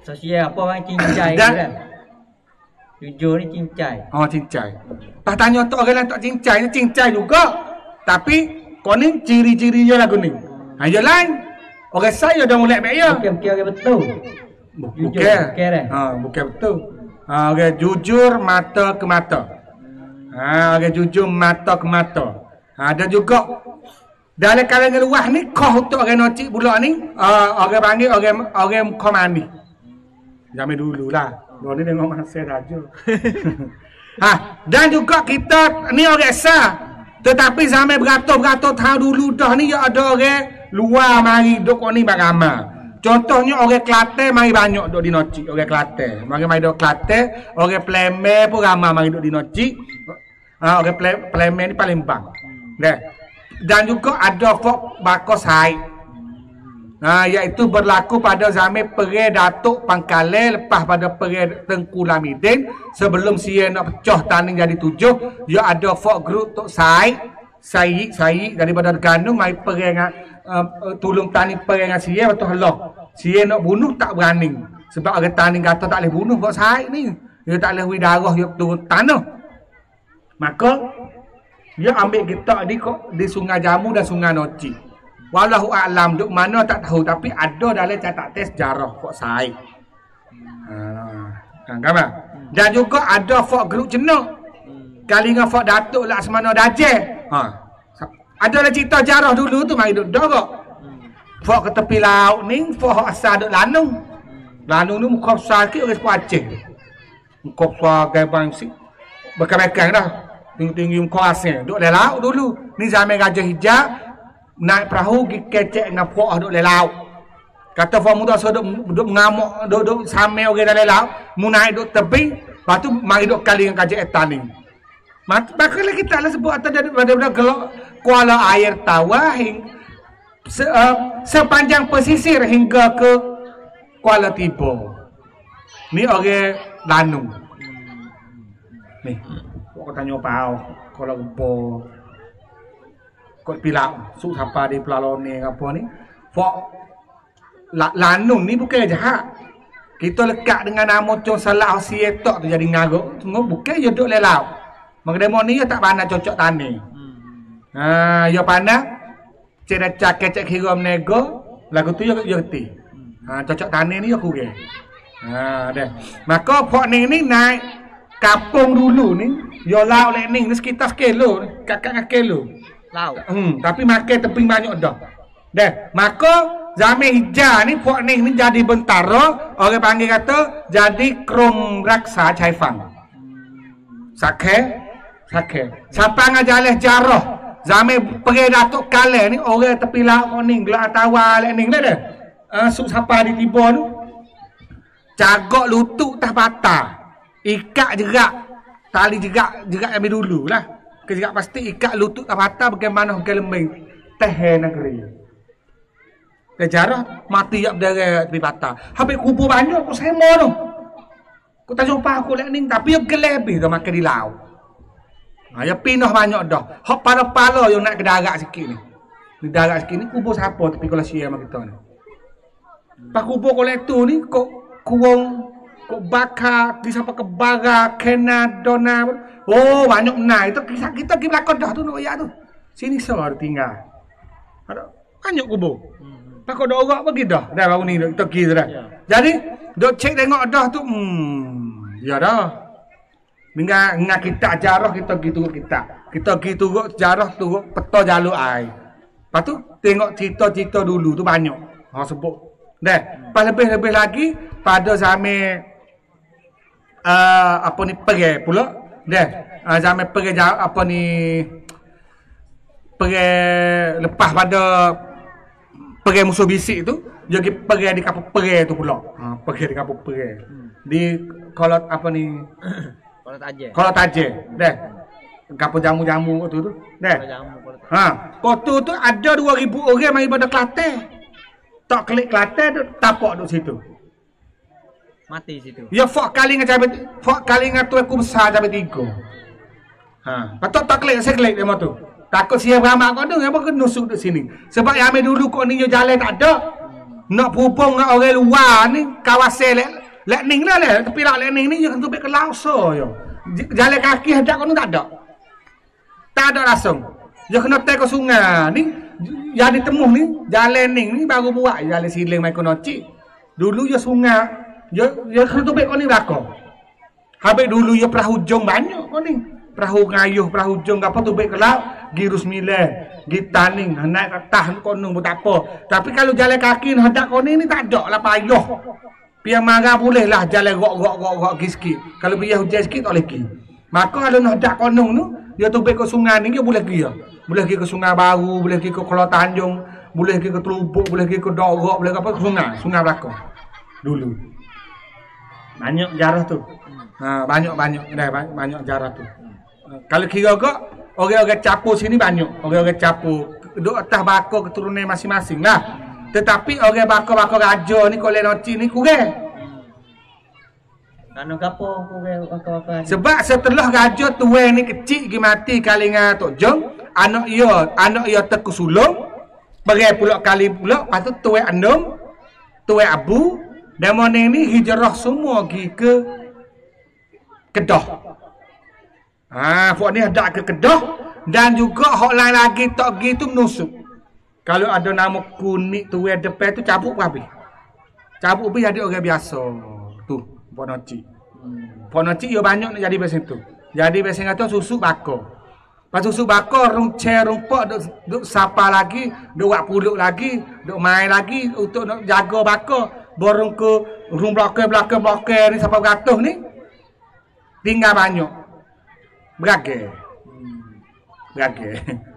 Sosial apa orang cincai Dan- kan? Jujur ni cincai. Oh, cincai. Tak tanya tu orang lain tak cincai, ni cincai juga. Tapi, kau ni ciri-cirinya lagu ni. Ha, yang lain. Orang saya dah mulai baik ya. Bukan orang betul. Bukan. Jujur, bukan dah. Ha, bukan betul. Ha, orang jujur mata ke mata. Ha, orang jujur mata ke mata. Ha, ada juga dalam kalangan luar ni kau untuk orang nocik pula ni uh, orang panggil orang orang komandi. Zaman dulu lah. Orang ni tengok masa saja. ha, dan juga kita ni orang sah. Tetapi zaman beratus-beratus tahun dulu dah ni ya ada orang luar mari duk ni beragama. Contohnya orang Kelantan mari banyak duk di Noci, orang Kelantan. Mari mari duk Kelantan, orang Plemer pun ramai mari duk di Noci. Ha, orang Ple- Plemer ni Palembang. Dah. Dan juga ada fok bakos hai. Ha, iaitu berlaku pada zaman Perih Datuk Pangkale lepas pada Perih Tengku Lamidin sebelum dia nak pecah tanding jadi tujuh dia ada fok group Tok Sai Sai Sai daripada Ganung mai Perih dengan uh, uh, tolong tanding Perih dengan dia betul Allah dia nak bunuh tak berani sebab orang tanding kata tak boleh bunuh Fok Sai ni dia tak boleh darah dia turun tanah maka dia ambil kita di di Sungai Jamu dan Sungai Noci. Wallahu a'lam duk mana tak tahu tapi ada dalam catat test sejarah Fok Sai. Ha. Kan kan? Dan juga ada Fok Grup Cenuk. Kali dengan Fok Datuk Laksmana Dajeh. Ha. Ada lah cerita sejarah dulu tu mari duk dorok. Fok ke tepi laut ni Fok asal duk Lanung. Lanung ni muka besar sikit orang sepuh Aceh. Muka besar gaya bangsi. Bekal-bekal dah. Tinggi-tinggi muka asing. Duk dalam laut dulu. Ni zaman Raja Hijab. Naik perahu pergi kecek dengan puak duk dalam laut. Kata Fuad Muda so duk, duk mengamuk, duk, duk samai orang dalam laut. Mu naik duk tepi. Lepas tu mari duk kali dengan kajian etan ni. Maka kita lah sebut atas daripada gelok kuala air tawa hingga se, uh, sepanjang pesisir hingga ke Kuala Tibo. Ni orang Lanung. Ni. Kau tanya apa? Kuala Lumpur. Kau pilak. Su siapa di Pulau ni apa ni? Fok La, Lanung ni bukan jahat. Kita lekat dengan nama Chong Salah Sietok tu jadi ngaruk. Tunggu bukan je duduk lelau. Demo ni tak pandai cocok tani. Ha, ya pandai. Cik cak kecek kira menego. Lagu tu ya ya reti. Ha, cocok tani ni ya kurang. Ha, dah. Maka pok ni ni naik kampung dulu ni. Ya lauk lek ni ni sekitar sekilo ni. Kakak kilo. Laut. Hmm, tapi makan teping banyak dah. Dah. Maka zaman hijau ni puak ni ni jadi bentara, orang panggil kata jadi krom raksa cai fang. Sakhe, sakhe. Siapa ngajaleh jarah? Zaman pergi Datuk Kale ni orang tepi laut ni, gelak tawa lek ni dah. Ah, suk siapa di tiba tu? Cagok lutut tah patah. Ikat jerak. Tali jerak, jerak yang dulu lah. Kejerak pasti ikat lutut tah patah bagaimana ke lembing. Teh negeri. Kejarah mati yak berdarah tepi patah. Habis kubur banyak aku semo tu. Aku tak jumpa aku lek ni tapi yang kelebih tu makan di laut. Ha, ya pindah banyak dah. Hak pala-pala yang nak ke darat sikit ni. Di darat sikit ni kubur siapa tepi kalau sia sama kita ni. Pak kubur tu ni kok kurung kok bakar di siapa ke bara kena dona. Oh banyak menai. Itu kisah kita pergi belakang dah tu nak ayat tu. Sini seorang tinggal. Ada banyak kubur. Takut dah orang pergi dah. Dah baru ni kita pergi dah. Ya. Jadi dok cek tengok dah tu. Hmm, ya dah. Dengan dengan kita jarah kita pergi turut kita. Kita pergi turut jarah turut peta jalur air. Lepas tu tengok cerita-cerita dulu tu banyak. Ha sebut. Dah. Lepas lebih-lebih lagi pada zaman uh, apa ni pergi pula. Dah. Uh, zaman pergi apa ni pergi lepas pada pergi musuh bisik tu dia pergi di kapal pergi tu pula ha, pergi di kapal pergi di kalau apa ni Kalau tak aje. kalau taje deh kapal jamu-jamu tu tu deh ha foto tu ada 2000 orang mari pada Kelantan tak klik Kelantan tu tapak duk situ Mati situ. Ya fok kali dengan cabai fok kali dengan tu aku besar cabai tiga. Ha, patut tak klik saya klik dia tu. Takut siap beramak kau tu apa kena nusuk di sini. Sebab yang ambil dulu kau ni yo jalan tak ada. Nak berhubung dengan orang luar ni kawasan lek lek ning lah tapi lek ning ni yo kan tu ke lauso yo. Jalan kaki hendak kau tak ada. Tak ada langsung. Yo kena tek ke sungai ni yang ditemuh ni jalan ning ni baru buat jalan siling mai kono cik. Dulu yo sungai yo yo kena tubik kau ni belakang. Habis dulu ya perahu jong banyak kau ni. Perahu ngayuh, perahu jong apa tu baik ke laut, girus mileh, gi taning, naik atas kau tak apa. Tapi kalau jalan kaki hendak kau ni ni tak ada lah payah. Pia marah boleh lah jalan gok gok gok gok sikit. Kalau biar hujan sikit tak boleh gi. Maka kalau nak hendak kau nung tu, dia tu ke sungai ni dia boleh gi ya. Boleh gi ke sungai baru, boleh gi ke Kuala Tanjung, boleh gi ke Telubuk, boleh gi ke Dogok, boleh ke apa ke sungai, sungai belakang. Dulu. Banyak jarah tu. Ha, banyak-banyak dah banyak, banyak jarah tu. Kalau kira kok orang-orang capu sini banyak. Orang-orang capu duduk atas bakar keturunan masing-masing lah. Tetapi orang bakar-bakar raja ni kalau noci ni kurang. Kanu gapo ke waktu-waktu. Sebab setelah raja tuan ni kecil pergi mati kali dengan Tok Jong, anak ia, anak ia teku sulung, berai pula kali pula, lepas tu tuan andum, tuan abu, dan mana ni hijrah semua pergi ke Kedah. Ha, fok ni ada ke Kedah dan juga hok lain lagi tak pergi tu menusuk. Kalau ada nama kunik tu yang depan tu cabut pun habis. Cabut pun jadi orang biasa. Tu, Puan Noci. Puan Noci yo banyak nak jadi besin tu. Jadi besin tu susu bakar. Pas susu bakar, rung cer, rumpok, duk, duk sapa lagi, duk wak puluk lagi, duk main lagi untuk nak jaga bakar. Borong ke rung blokir, blokir, blokir ni sampai beratus ni. Tinggal banyak. Beragam. Beragam.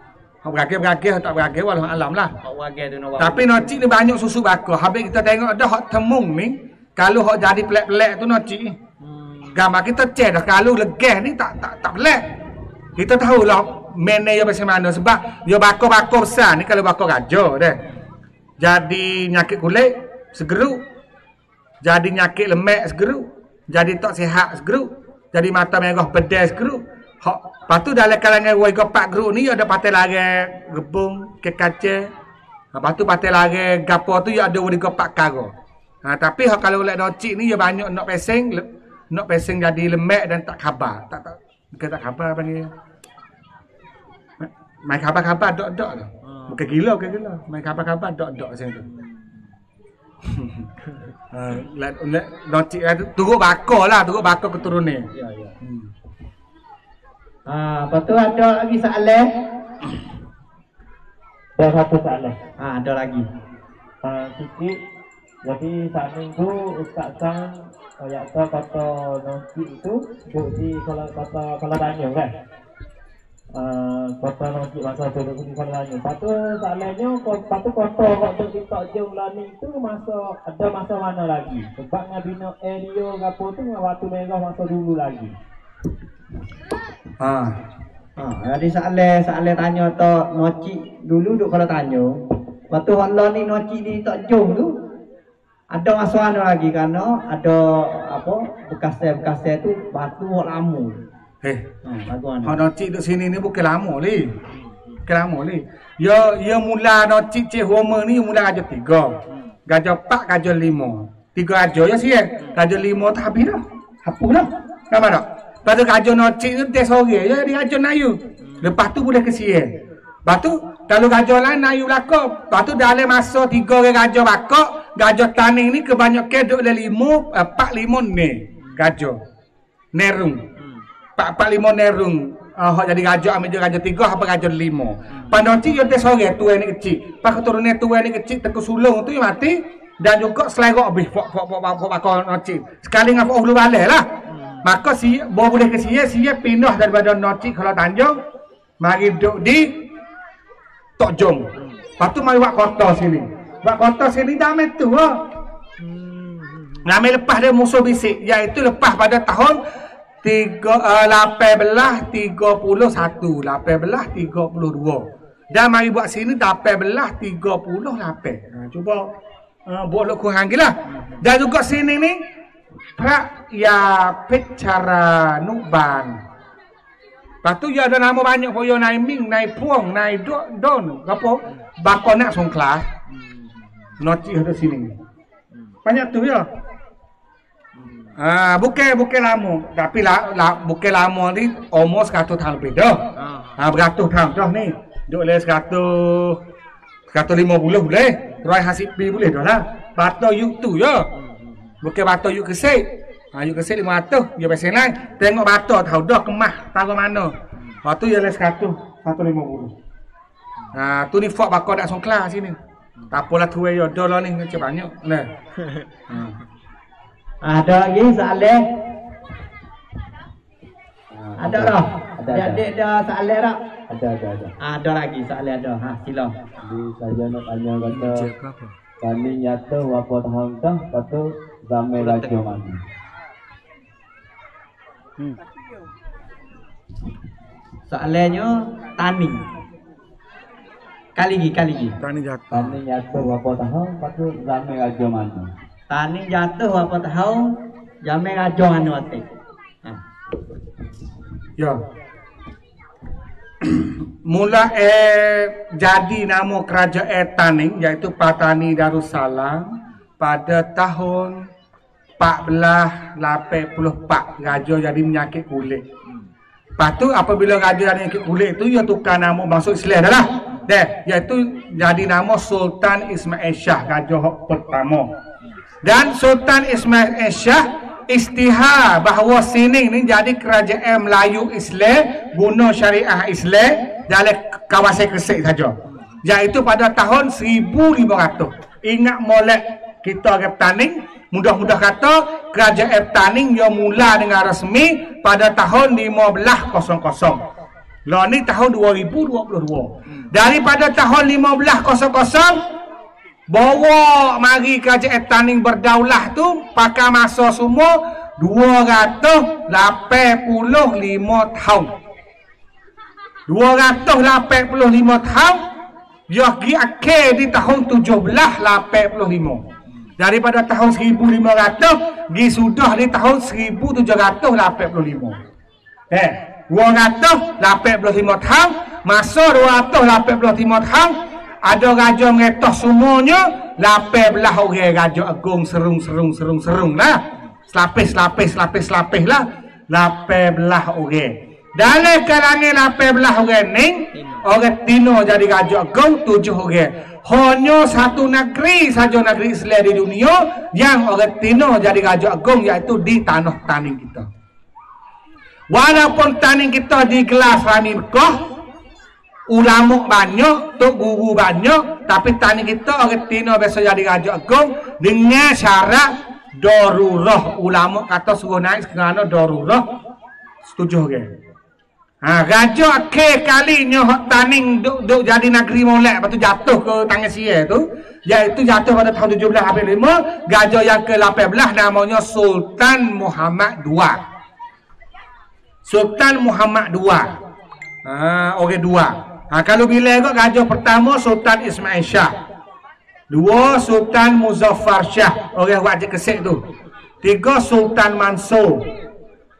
Hak beragam, beragam, tak beragam, walau alam lah. Tu nak. Tapi nocik ni banyak susu bakar. Habis kita tengok ada hak temung ni. Kalau hak jadi pelak-pelak tu nocik ni. Hmm. Gambar kita cek dah. Kalau legah ni tak tak tak pelak. Kita tahu lah mana dia macam mana. Sebab dia bakar-bakar besar ni kalau bakar raja dah. Jadi nyakit kulit, segeruk. Jadi nyakit lemak, segeruk. Jadi tak sihat, segeruk. Jadi mata merah pedas, segeruk. Hak, lepas tu dalam kalangan warga pak geruk ni ada patai lagi gebung, ke kaca. Lepas tu patai lagi gapo tu ya ada warga pak karo. Ha, tapi hak kalau lek nocik ni ya banyak nak pesing, nak pesing jadi lemak dan tak khabar. Tak tak bukan tak khabar panggil. Ma- Main khabar-khabar dok-dok tu. Bukan gila, bukan gila. Main khabar-khabar dok-dok macam tu. Ha, lek lek nocik tu turut bakar lah, turut bakar keturunan. Ya ya. Hmm. Ha, lepas tu ada lagi soalan. Dan satu soalan. Ha, ada lagi. Uh, sikit jadi saat minggu Ustaz Sang Kayak tu kata nasi itu di kalau kata kalau tanya kan uh, Kata nasi masa tu duduk di kalau tanya Lepas tu soalannya Lepas tu kata waktu Tok Jom Lani itu masa Ada masa mana lagi Sebab dengan bina area apa tu dengan waktu merah masa dulu lagi Ha. Ha, jadi soalan soalan tanya tu nocik dulu duk kalau tanya. Lepas tu hak lah ni nocik ni tak jom tu. Ada masa mana lagi kerana ada apa bekas-bekas tu batu hak lama. Eh, Ha, batu nocik duk sini ni bukan lama li. Bukan lama li. Ya ya mula nocik cik Homer ni mula gajah tiga. Gajah empat, gajah lima. Tiga gajah ya sih. Gajah lima tak habis dah. Hapus dah. Nampak tak? Lepas tu gajah nocik tu dia sore ya dia gajah nayu. Lepas tu boleh ke siang. Lepas tu kalau gajah lain nayu belakang. Lepas tu dalam masa tiga orang gajah bakak, gajah taning ni kebanyakan duk ada lima, empat lima ni. Gajah. Nerung. Pak pak lima nerung. Ah, uh, jadi gajah ambil je gajah tiga apa gajah lima. Pandoci yo teh sore tua ni kecil. Pak keturunan tua ni kecil teku sulung tu mati dan juga selerok habis fok fok fok fok bakal noci. Sekali ngapa ulu balik lah. Maka si bo boleh ke sia sia pindah daripada noci kalau Tanjung mari duduk di Tok Jom. Lepas tu mari buat kota sini. Buat kota sini dah ambil tu lah. Ngambil lepas dia musuh bisik. Iaitu lepas pada tahun tiga, uh, 18, 31. 18, 32. Dan mari buat sini 18, 38. Ha, cuba uh, buat lebih kurang lagi lah. Dan juga sini ni. Prak ya pecara nuban. Lepas tu ya ada nama banyak pun ya naik ming, naik puang, naik do, don. Apa? Bakon nak songkla. Noti ada sini. Banyak tu ya. Ah, bukan bukan lama, tapi lah, lah bukan lama ni almost 100 tahun lebih dah. Ah, beratus tahun dah ni. Duk le 100 150 boleh. Roy hasib pi boleh dah lah. Batu yuk tu ya. Bukan batu yuk kesek. Ha, yuk kesek 500, dia pesen lain. Tengok batu tahu dah kemah tahu mana. Lepas tu ya le 100, 150. Ha, tu ni fok bakal nak songkla sini. Tak apalah tu ya dah lah ni macam banyak. Nah. Ha. Ada lagi soalan? Ada lah. Ada, ada. Adik dah soalan tak? Ada, ada, ada. Ada lagi soalan ada. Ha, sila. Jadi saya nak tanya kata Kami nyata berapa tahun dah Lepas tu ramai raja mana Soalannya tani. Kali lagi, kali lagi. Tani jatuh. Kami nyata berapa tahun Lepas tu ramai raja mana Tani jatuh apa tahu? Jamai raja anu atik. Ha. Ya. Mula eh jadi nama kerajaan Taning iaitu Patani Darussalam pada tahun 1484 raja jadi menyakit kulit. Lepas tu apabila raja jadi menyakit kulit tu ia tukar nama masuk Islam dah lah. Deh, iaitu jadi nama Sultan Ismail Shah raja pertama. Dan Sultan Ismail Shah istihar bahawa sini ni jadi kerajaan Melayu Islam guna syariah Islam dalam kawasan Kesik saja. Iaitu pada tahun 1500. Ingat molek kita orang Taning mudah-mudah kata kerajaan Taning yang mula dengan resmi pada tahun 1500. Lah ni tahun 2022. Daripada tahun 1500 bawa mari kerajaan Taning berdaulah tu pakai masa semua 285 tahun. 285 tahun dia pergi akhir di tahun 1785. Daripada tahun 1500 pergi sudah di tahun 1785. Eh, 285 tahun masa 285 tahun ada raja mengetah semuanya 18 orang raja agung serung serung serung serung lah. Selapis selapis selapis selapis lah. 18 orang. Dalam kalangan 18 orang ni orang Tino jadi raja agung 7 orang hanya satu negeri saja negeri Islam di dunia yang orang Tino jadi raja agung iaitu di tanah taning kita Walaupun taning kita digelar Rani Mekah, ulama banyak, tok guru banyak, tapi taning kita orang Tino biasa jadi raja agung dengan syarat darurah. Ulama kata suruh naik kerana darurah. Setuju ke? Ha, raja akhir kalinya hak taning duk, duk jadi negeri molek lepas tu jatuh ke tangan sia tu iaitu jatuh pada tahun 17 April 5 raja yang ke-18 namanya Sultan Muhammad II Sultan Muhammad II. Ha, orang dua. Ha, kalau bila kau raja pertama Sultan Ismail Shah. Dua Sultan Muzaffar Shah. Orang wajib kesek tu. Tiga Sultan Mansur.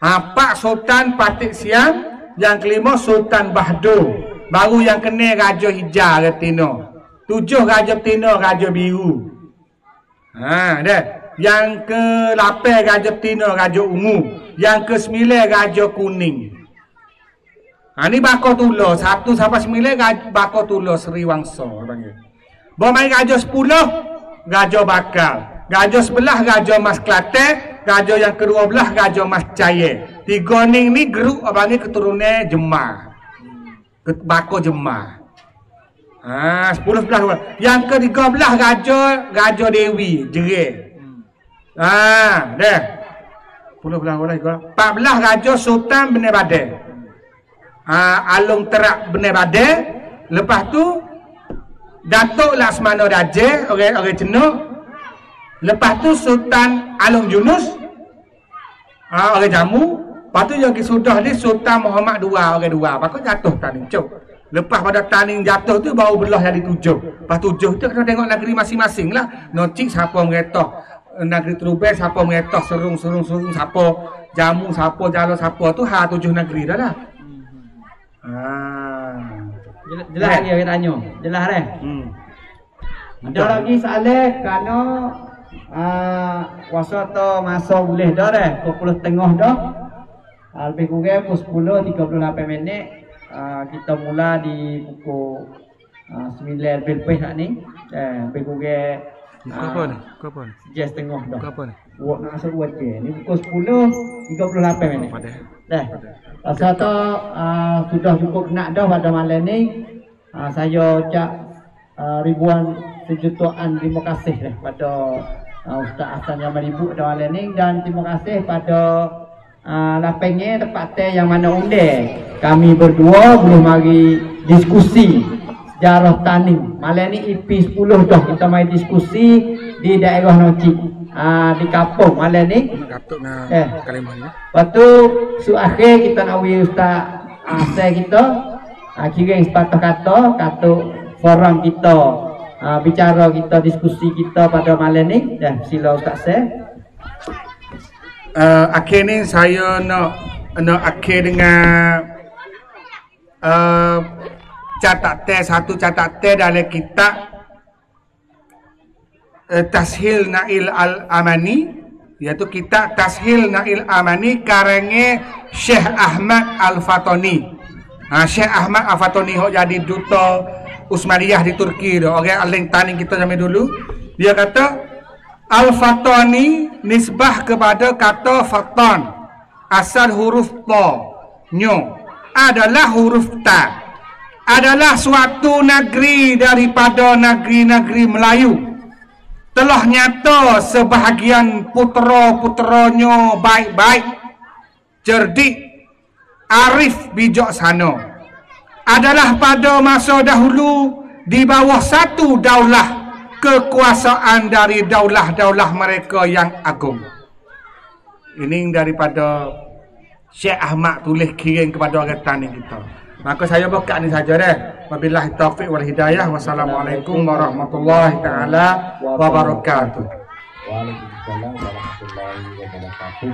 Ha, empat Sultan Patik Siam. Yang kelima Sultan Bahdur. Baru yang kena Raja Hijau Retino. Tujuh Raja Tino Raja Biru. Ha, dah. Yang ke-8 Raja Tino Raja Ungu. Yang ke-9 Raja Kuning. Ha ni bakal tulo satu sampai sembilan bakal tulo Sri Wangsa. Bawa Raja 10 Raja Bakal. Raja sebelah Raja Mas Kelantan, Raja yang kedua belah Raja Mas Jaya. Tiga ni ni geruk apa ni keturunan Jemah. Bako Jemah. Ha, sepuluh belah. Yang ketiga belah Raja Raja Dewi, Jerit. Ha, dah. Puluh belah orang. Empat belah Raja Sultan Benih Badai. Ha, Alung Terak Benih Badai. Lepas tu, Datuk Laksmana Raja, orang orang Cenuk. Lepas tu Sultan Alung Yunus. Ah, orang Jamu. Lepas tu yang sudah ni Sultan Muhammad dua, orang dua. Lepas tu jatuh taning cuk. Lepas pada taning jatuh tu baru belah jadi tujuh. Lepas tujuh tu kena tengok negeri masing-masing lah. Nocik siapa mengetah. Negeri Trubel siapa mengetah. Serung, serung, serung siapa. Jamu siapa, jalo siapa. Tu ha tujuh negeri dah lah. Ah. Jelas, jelas lagi orang tanya. Jelas dah. Hmm. Ada lagi soalan kerana kuasa tu masa boleh dah dah. Pukul tengah dah. Uh, lebih kurang pukul 10 38 minit. Uh, kita mula di pukul uh, 9 lebih lebih tak ni. Eh, lebih kurang Kau apa ni? Kau apa ni? Sejak setengah dah. Kau apa ni? Buat nak masuk buat je. Ni pukul 10 38 minit. Pada. Dah. Pasal tu sudah cukup nak dah pada malam ni. Saya ucap ribuan sejutaan terima kasih dah pada uh, Ustaz Hasan yang beribu pada malam ni dan terima kasih pada uh, lapangnya tempat teh yang mana unde kami berdua boleh mari diskusi sejarah tani. Malam ni EP 10 dah kita mai diskusi di daerah Nocik. Uh, di kampung malam ni Eh. kalimah ni. Lepas tu su akhir kita nak bagi Ustaz saya kita uh, kira sepatah kata kata forum kita uh, bicara kita diskusi kita pada malam ni dan sila Ustaz saya uh, akhir ni saya nak nak akhir dengan uh, catatan satu catatan dalam kitab uh, Tashil Nail Al-Amani iaitu kitab Tashil Nail Amani karangan Syekh Ahmad Al-Fatoni. Ha, Syekh Ahmad Al-Fatoni hok jadi duta Usmaniyah di Turki tu. Orang aling tani kita zaman dulu. Dia kata Al-Fatani nisbah kepada kata Fatan. Asal huruf ta, nyo adalah huruf ta. Adalah suatu negeri daripada negeri-negeri Melayu. Telah nyata sebahagian putera-puteranya baik-baik, cerdik, arif bijaksana. Adalah pada masa dahulu di bawah satu daulah kekuasaan dari daulah-daulah mereka yang agung. Ini daripada Syekh Ahmad tulis kirim kepada orang tani kita. Maka saya buka ni saja deh. Wabillahi taufiq wal hidayah. Wassalamualaikum warahmatullahi taala wabarakatuh. Waalaikumsalam warahmatullahi wabarakatuh.